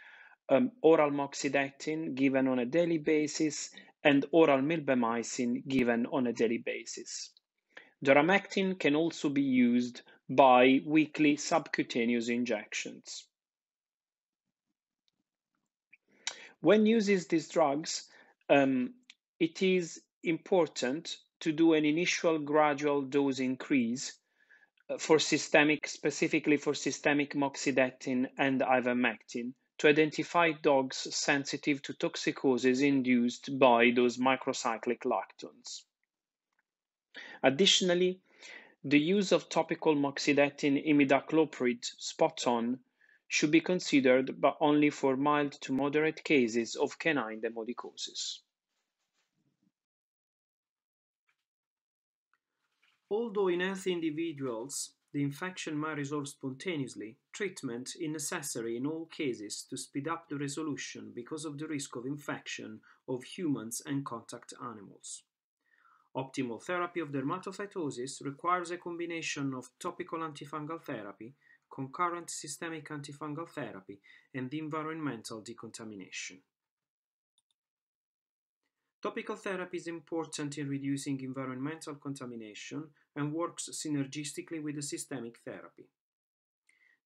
um, oral moxidectin given on a daily basis, and oral milbemycin given on a daily basis. Doramectin can also be used by weekly subcutaneous injections. When using these drugs, um, it is important to do an initial gradual dose increase uh, for systemic, specifically for systemic moxidectin and ivermectin to identify dogs sensitive to toxicoses induced by those macrocyclic lactones. Additionally, the use of topical moxidectin imidacloprid spot on should be considered but only for mild to moderate cases of canine demodicosis. Although in healthy individuals the infection may resolve spontaneously, treatment is necessary in all cases to speed up the resolution because of the risk of infection of humans and contact animals. Optimal therapy of dermatophytosis requires a combination of topical antifungal therapy concurrent systemic antifungal therapy, and environmental decontamination. Topical therapy is important in reducing environmental contamination and works synergistically with the systemic therapy.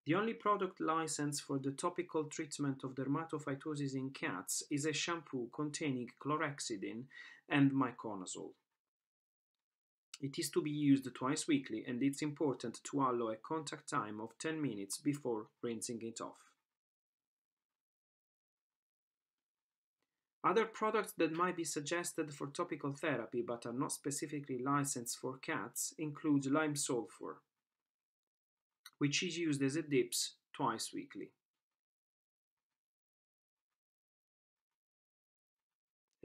The only product licensed for the topical treatment of dermatophytosis in cats is a shampoo containing chlorhexidine and miconazole. It is to be used twice weekly and it's important to allow a contact time of 10 minutes before rinsing it off. Other products that might be suggested for topical therapy but are not specifically licensed for cats include lime sulfur, which is used as a dips twice weekly.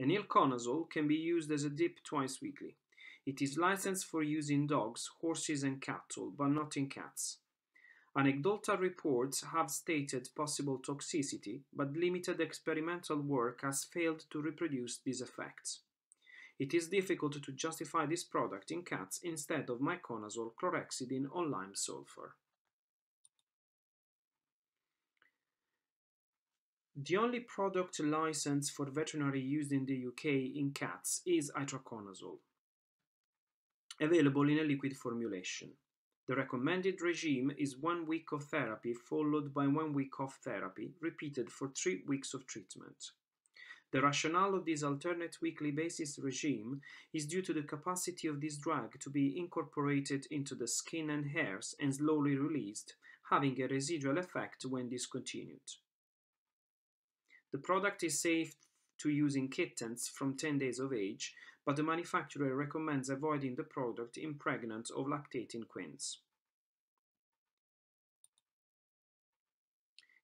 Enilconazole can be used as a dip twice weekly. It is licensed for use in dogs, horses and cattle, but not in cats. Anecdotal reports have stated possible toxicity, but limited experimental work has failed to reproduce these effects. It is difficult to justify this product in cats instead of miconazole, chlorhexidine, or lime sulfur. The only product licensed for veterinary use in the UK in cats is itraconazole available in a liquid formulation. The recommended regime is one week of therapy followed by one week of therapy, repeated for three weeks of treatment. The rationale of this alternate weekly basis regime is due to the capacity of this drug to be incorporated into the skin and hairs and slowly released, having a residual effect when discontinued. The product is safe to use in kittens from 10 days of age, but the manufacturer recommends avoiding the product in pregnant or lactating queens.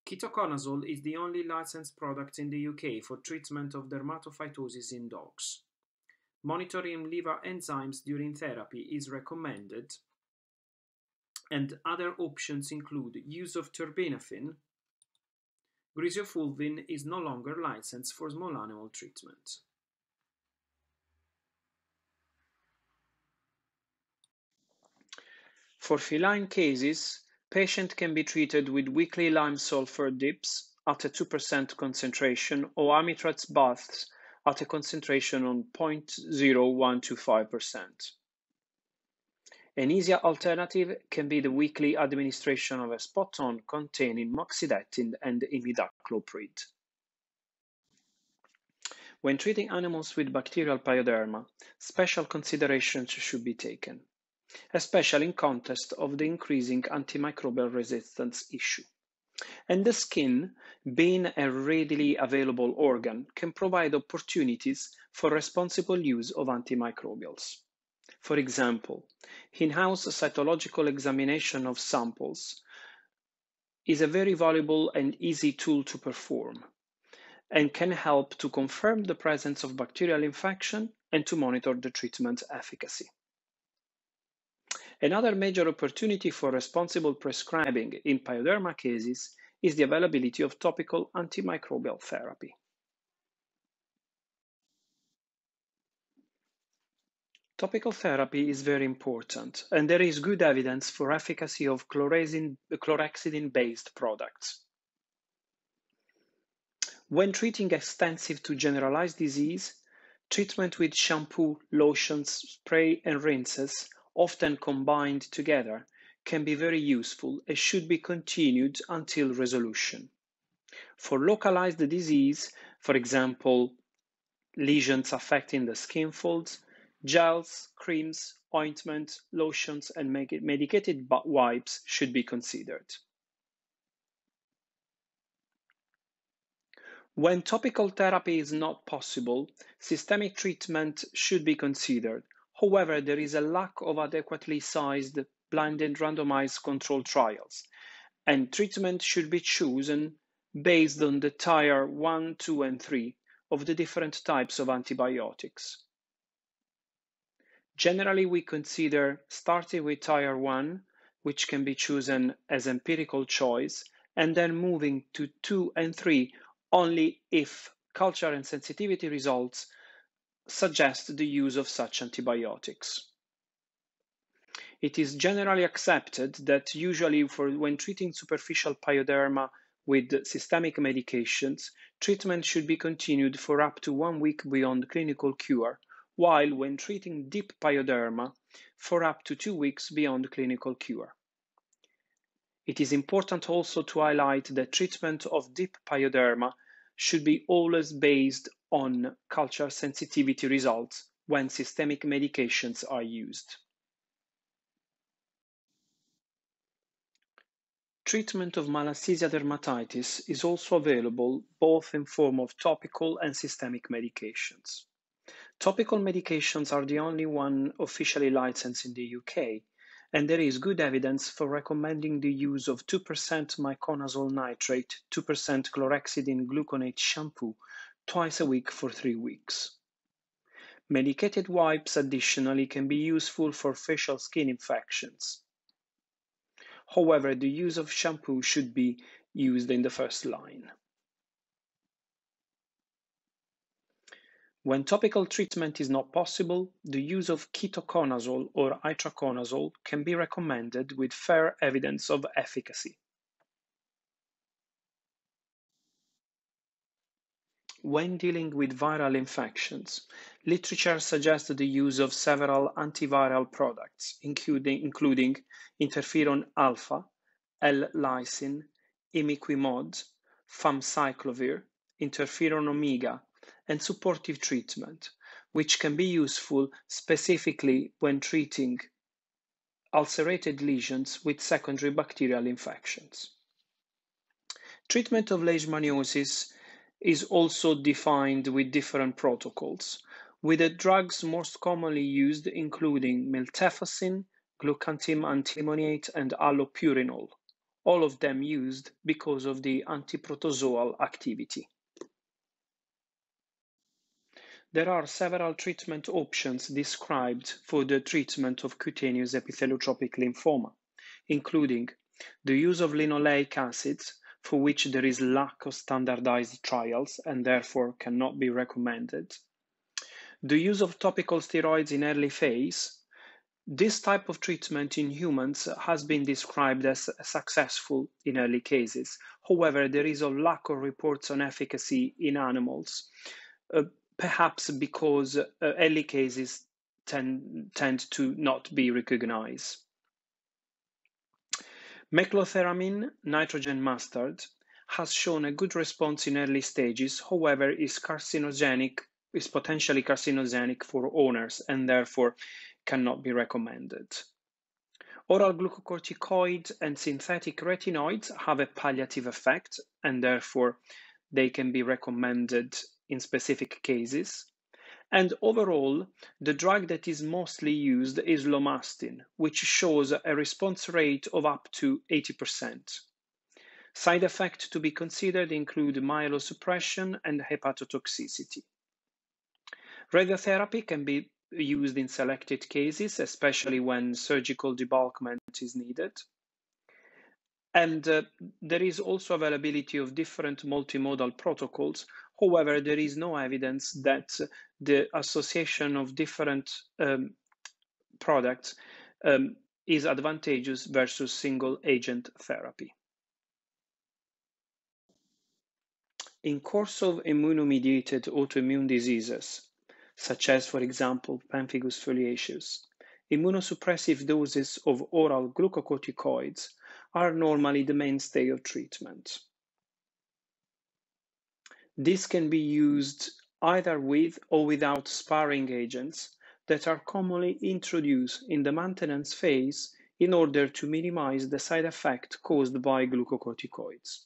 Ketoconazole is the only licensed product in the UK for treatment of dermatophytosis in dogs. Monitoring liver enzymes during therapy is recommended, and other options include use of terbinafine. Griseofulvin is no longer licensed for small animal treatment. For feline cases, patient can be treated with weekly lime sulfur dips at a 2% concentration or amitriptyline baths at a concentration on 0.0125%. An easier alternative can be the weekly administration of a spot-on containing moxidectin and imidacloprid. When treating animals with bacterial pyoderma, special considerations should be taken, especially in context of the increasing antimicrobial resistance issue. And the skin, being a readily available organ, can provide opportunities for responsible use of antimicrobials. For example, in-house cytological examination of samples is a very valuable and easy tool to perform and can help to confirm the presence of bacterial infection and to monitor the treatment efficacy. Another major opportunity for responsible prescribing in pyoderma cases is the availability of topical antimicrobial therapy. Topical therapy is very important, and there is good evidence for efficacy of chlorhexidine-based products. When treating extensive to generalized disease, treatment with shampoo, lotions, spray, and rinses, often combined together, can be very useful and should be continued until resolution. For localized disease, for example, lesions affecting the skin folds, gels, creams, ointments, lotions, and medicated wipes should be considered. When topical therapy is not possible, systemic treatment should be considered. However, there is a lack of adequately sized blinded randomized controlled trials, and treatment should be chosen based on the tier 1, 2, and 3 of the different types of antibiotics. Generally, we consider starting with tier 1, which can be chosen as empirical choice, and then moving to 2 and 3 only if culture and sensitivity results suggest the use of such antibiotics. It is generally accepted that usually for when treating superficial pyoderma with systemic medications, treatment should be continued for up to one week beyond clinical cure, while when treating deep pyoderma, for up to two weeks beyond clinical cure. It is important also to highlight that treatment of deep pyoderma should be always based on culture sensitivity results when systemic medications are used. Treatment of malassezia dermatitis is also available both in form of topical and systemic medications. Topical medications are the only one officially licensed in the UK, and there is good evidence for recommending the use of 2% miconazole nitrate, 2% chlorhexidine gluconate shampoo twice a week for three weeks. Medicated wipes additionally can be useful for facial skin infections. However, the use of shampoo should be used in the first line. When topical treatment is not possible, the use of ketoconazole or itraconazole can be recommended with fair evidence of efficacy. When dealing with viral infections, literature suggests the use of several antiviral products, including, including interferon alpha, L-lysine, imiquimod, famciclovir, interferon omega, and supportive treatment, which can be useful specifically when treating ulcerated lesions with secondary bacterial infections. Treatment of leishmaniosis is also defined with different protocols, with the drugs most commonly used including miltefosine, Glucantime antimoniate, and allopurinol, all of them used because of the antiprotozoal activity. There are several treatment options described for the treatment of cutaneous epitheliotropic lymphoma, including the use of linoleic acids, for which there is lack of standardized trials and therefore cannot be recommended, the use of topical steroids in early phase, This type of treatment in humans has been described as successful in early cases. However, there is a lack of reports on efficacy in animals, uh, perhaps because uh, early cases tend, tend to not be recognized. Mechlorethamine, nitrogen mustard, has shown a good response in early stages, however, is carcinogenic, is potentially carcinogenic for owners and therefore cannot be recommended. Oral glucocorticoids and synthetic retinoids have a palliative effect and therefore they can be recommended in specific cases. And overall, the drug that is mostly used is lomustine, which shows a response rate of up to 80%. Side effects to be considered include myelosuppression and hepatotoxicity. Radiotherapy can be used in selected cases, especially when surgical debulkment is needed. And uh, there is also availability of different multimodal protocols. However, there is no evidence that the association of different um, products um, is advantageous versus single agent therapy. In course of immunomediated autoimmune diseases, such as, for example, pemphigus foliaceus. Immunosuppressive doses of oral glucocorticoids are normally the mainstay of treatment. This can be used either with or without sparring agents that are commonly introduced in the maintenance phase in order to minimize the side effect caused by glucocorticoids.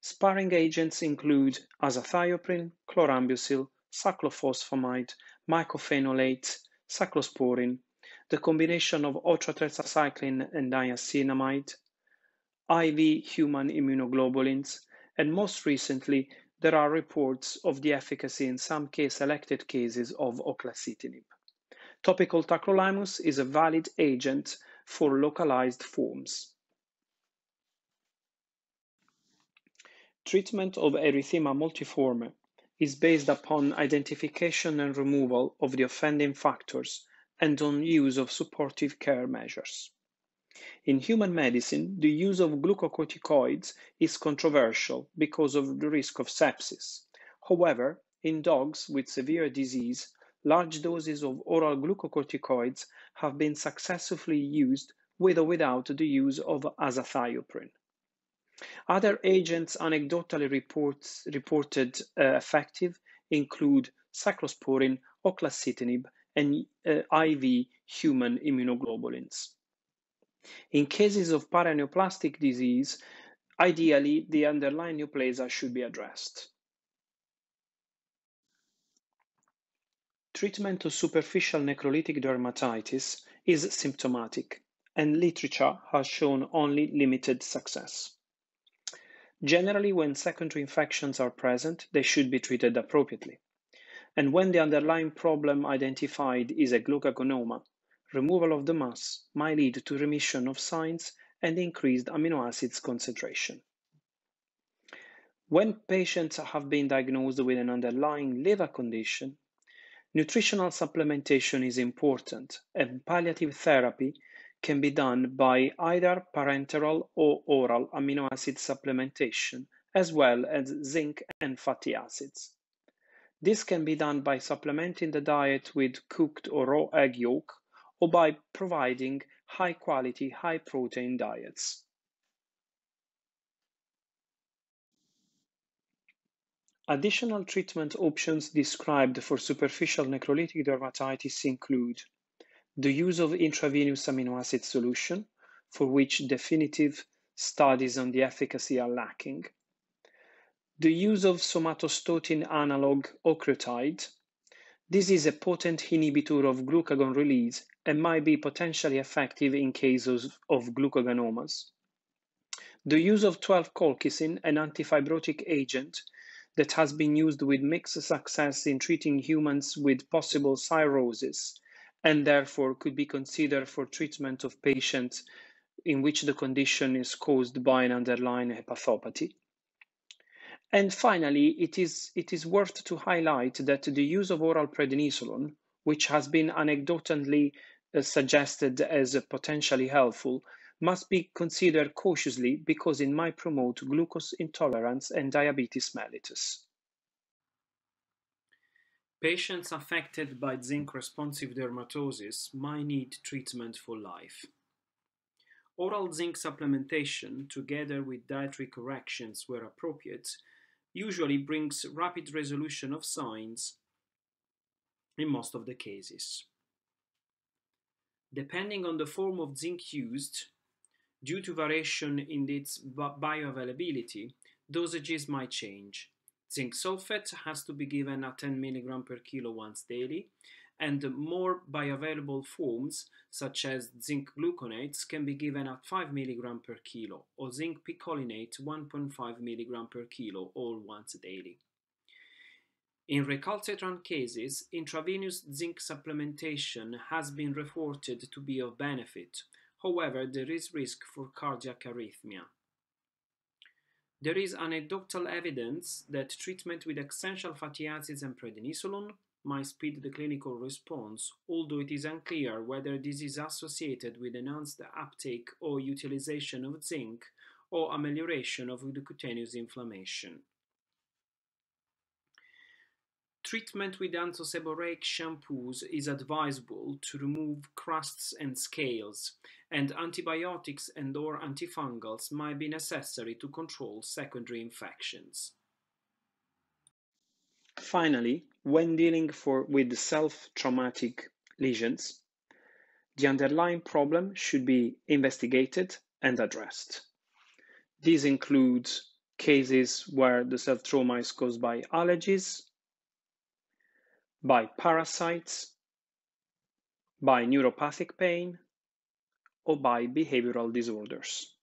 Sparring agents include azathioprine, chlorambucil, cyclophosphamide, mycophenolate, cyclosporin, the combination of ultratetracycline and niacinamide, IV human immunoglobulins, and most recently, there are reports of the efficacy in some case selected cases of oclacitinib. Topical tacrolimus is a valid agent for localized forms. Treatment of erythema multiforme is based upon identification and removal of the offending factors and on use of supportive care measures. In human medicine, the use of glucocorticoids is controversial because of the risk of sepsis. However, in dogs with severe disease, large doses of oral glucocorticoids have been successfully used with or without the use of azathioprine. Other agents anecdotally reports, reported uh, effective include cyclosporin, oclacitinib, and uh, IV human immunoglobulins. In cases of paraneoplastic disease, ideally the underlying neoplasia should be addressed. Treatment of superficial necrolytic dermatitis is symptomatic, and literature has shown only limited success. Generally, when secondary infections are present, they should be treated appropriately. And when the underlying problem identified is a glucagonoma, removal of the mass might lead to remission of signs and increased amino acids concentration. When patients have been diagnosed with an underlying liver condition, nutritional supplementation is important and palliative therapy can be done by either parenteral or oral amino acid supplementation, as well as zinc and fatty acids. This can be done by supplementing the diet with cooked or raw egg yolk or by providing high quality, high protein diets. Additional treatment options described for superficial necrolytic dermatitis include the use of intravenous amino acid solution, for which definitive studies on the efficacy are lacking. The use of somatostatin analog octreotide. This is a potent inhibitor of glucagon release and might be potentially effective in cases of glucagonomas. The use of 12-colchicine, an antifibrotic agent that has been used with mixed success in treating humans with possible cirrhosis and therefore could be considered for treatment of patients in which the condition is caused by an underlying hepatopathy. And finally, it is, it is worth to highlight that the use of oral prednisolone, which has been anecdotally uh, suggested as potentially helpful must be considered cautiously because it might promote glucose intolerance and diabetes mellitus. Patients affected by zinc responsive dermatosis might need treatment for life. Oral zinc supplementation, together with dietary corrections where appropriate, usually brings rapid resolution of signs in most of the cases. Depending on the form of zinc used, due to variation in its bioavailability, dosages might change. Zinc sulfate has to be given at 10 mg per kilo once daily, and more bioavailable forms, such as zinc gluconates, can be given at 5 mg per kilo, or zinc picolinate 1.5 mg per kilo, all once daily. In recalcitrant cases, intravenous zinc supplementation has been reported to be of benefit. However, there is risk for cardiac arrhythmia. There is anecdotal evidence that treatment with essential fatty acids and prednisolone might speed the clinical response, although it is unclear whether this is associated with enhanced uptake or utilization of zinc or amelioration of the cutaneous inflammation. Treatment with antiseborrheic shampoos is advisable to remove crusts and scales, and antibiotics and or antifungals might be necessary to control secondary infections. Finally, when dealing for, with self-traumatic lesions, the underlying problem should be investigated and addressed. These include cases where the self-trauma is caused by allergies, by parasites, by neuropathic pain, or by behavioral disorders.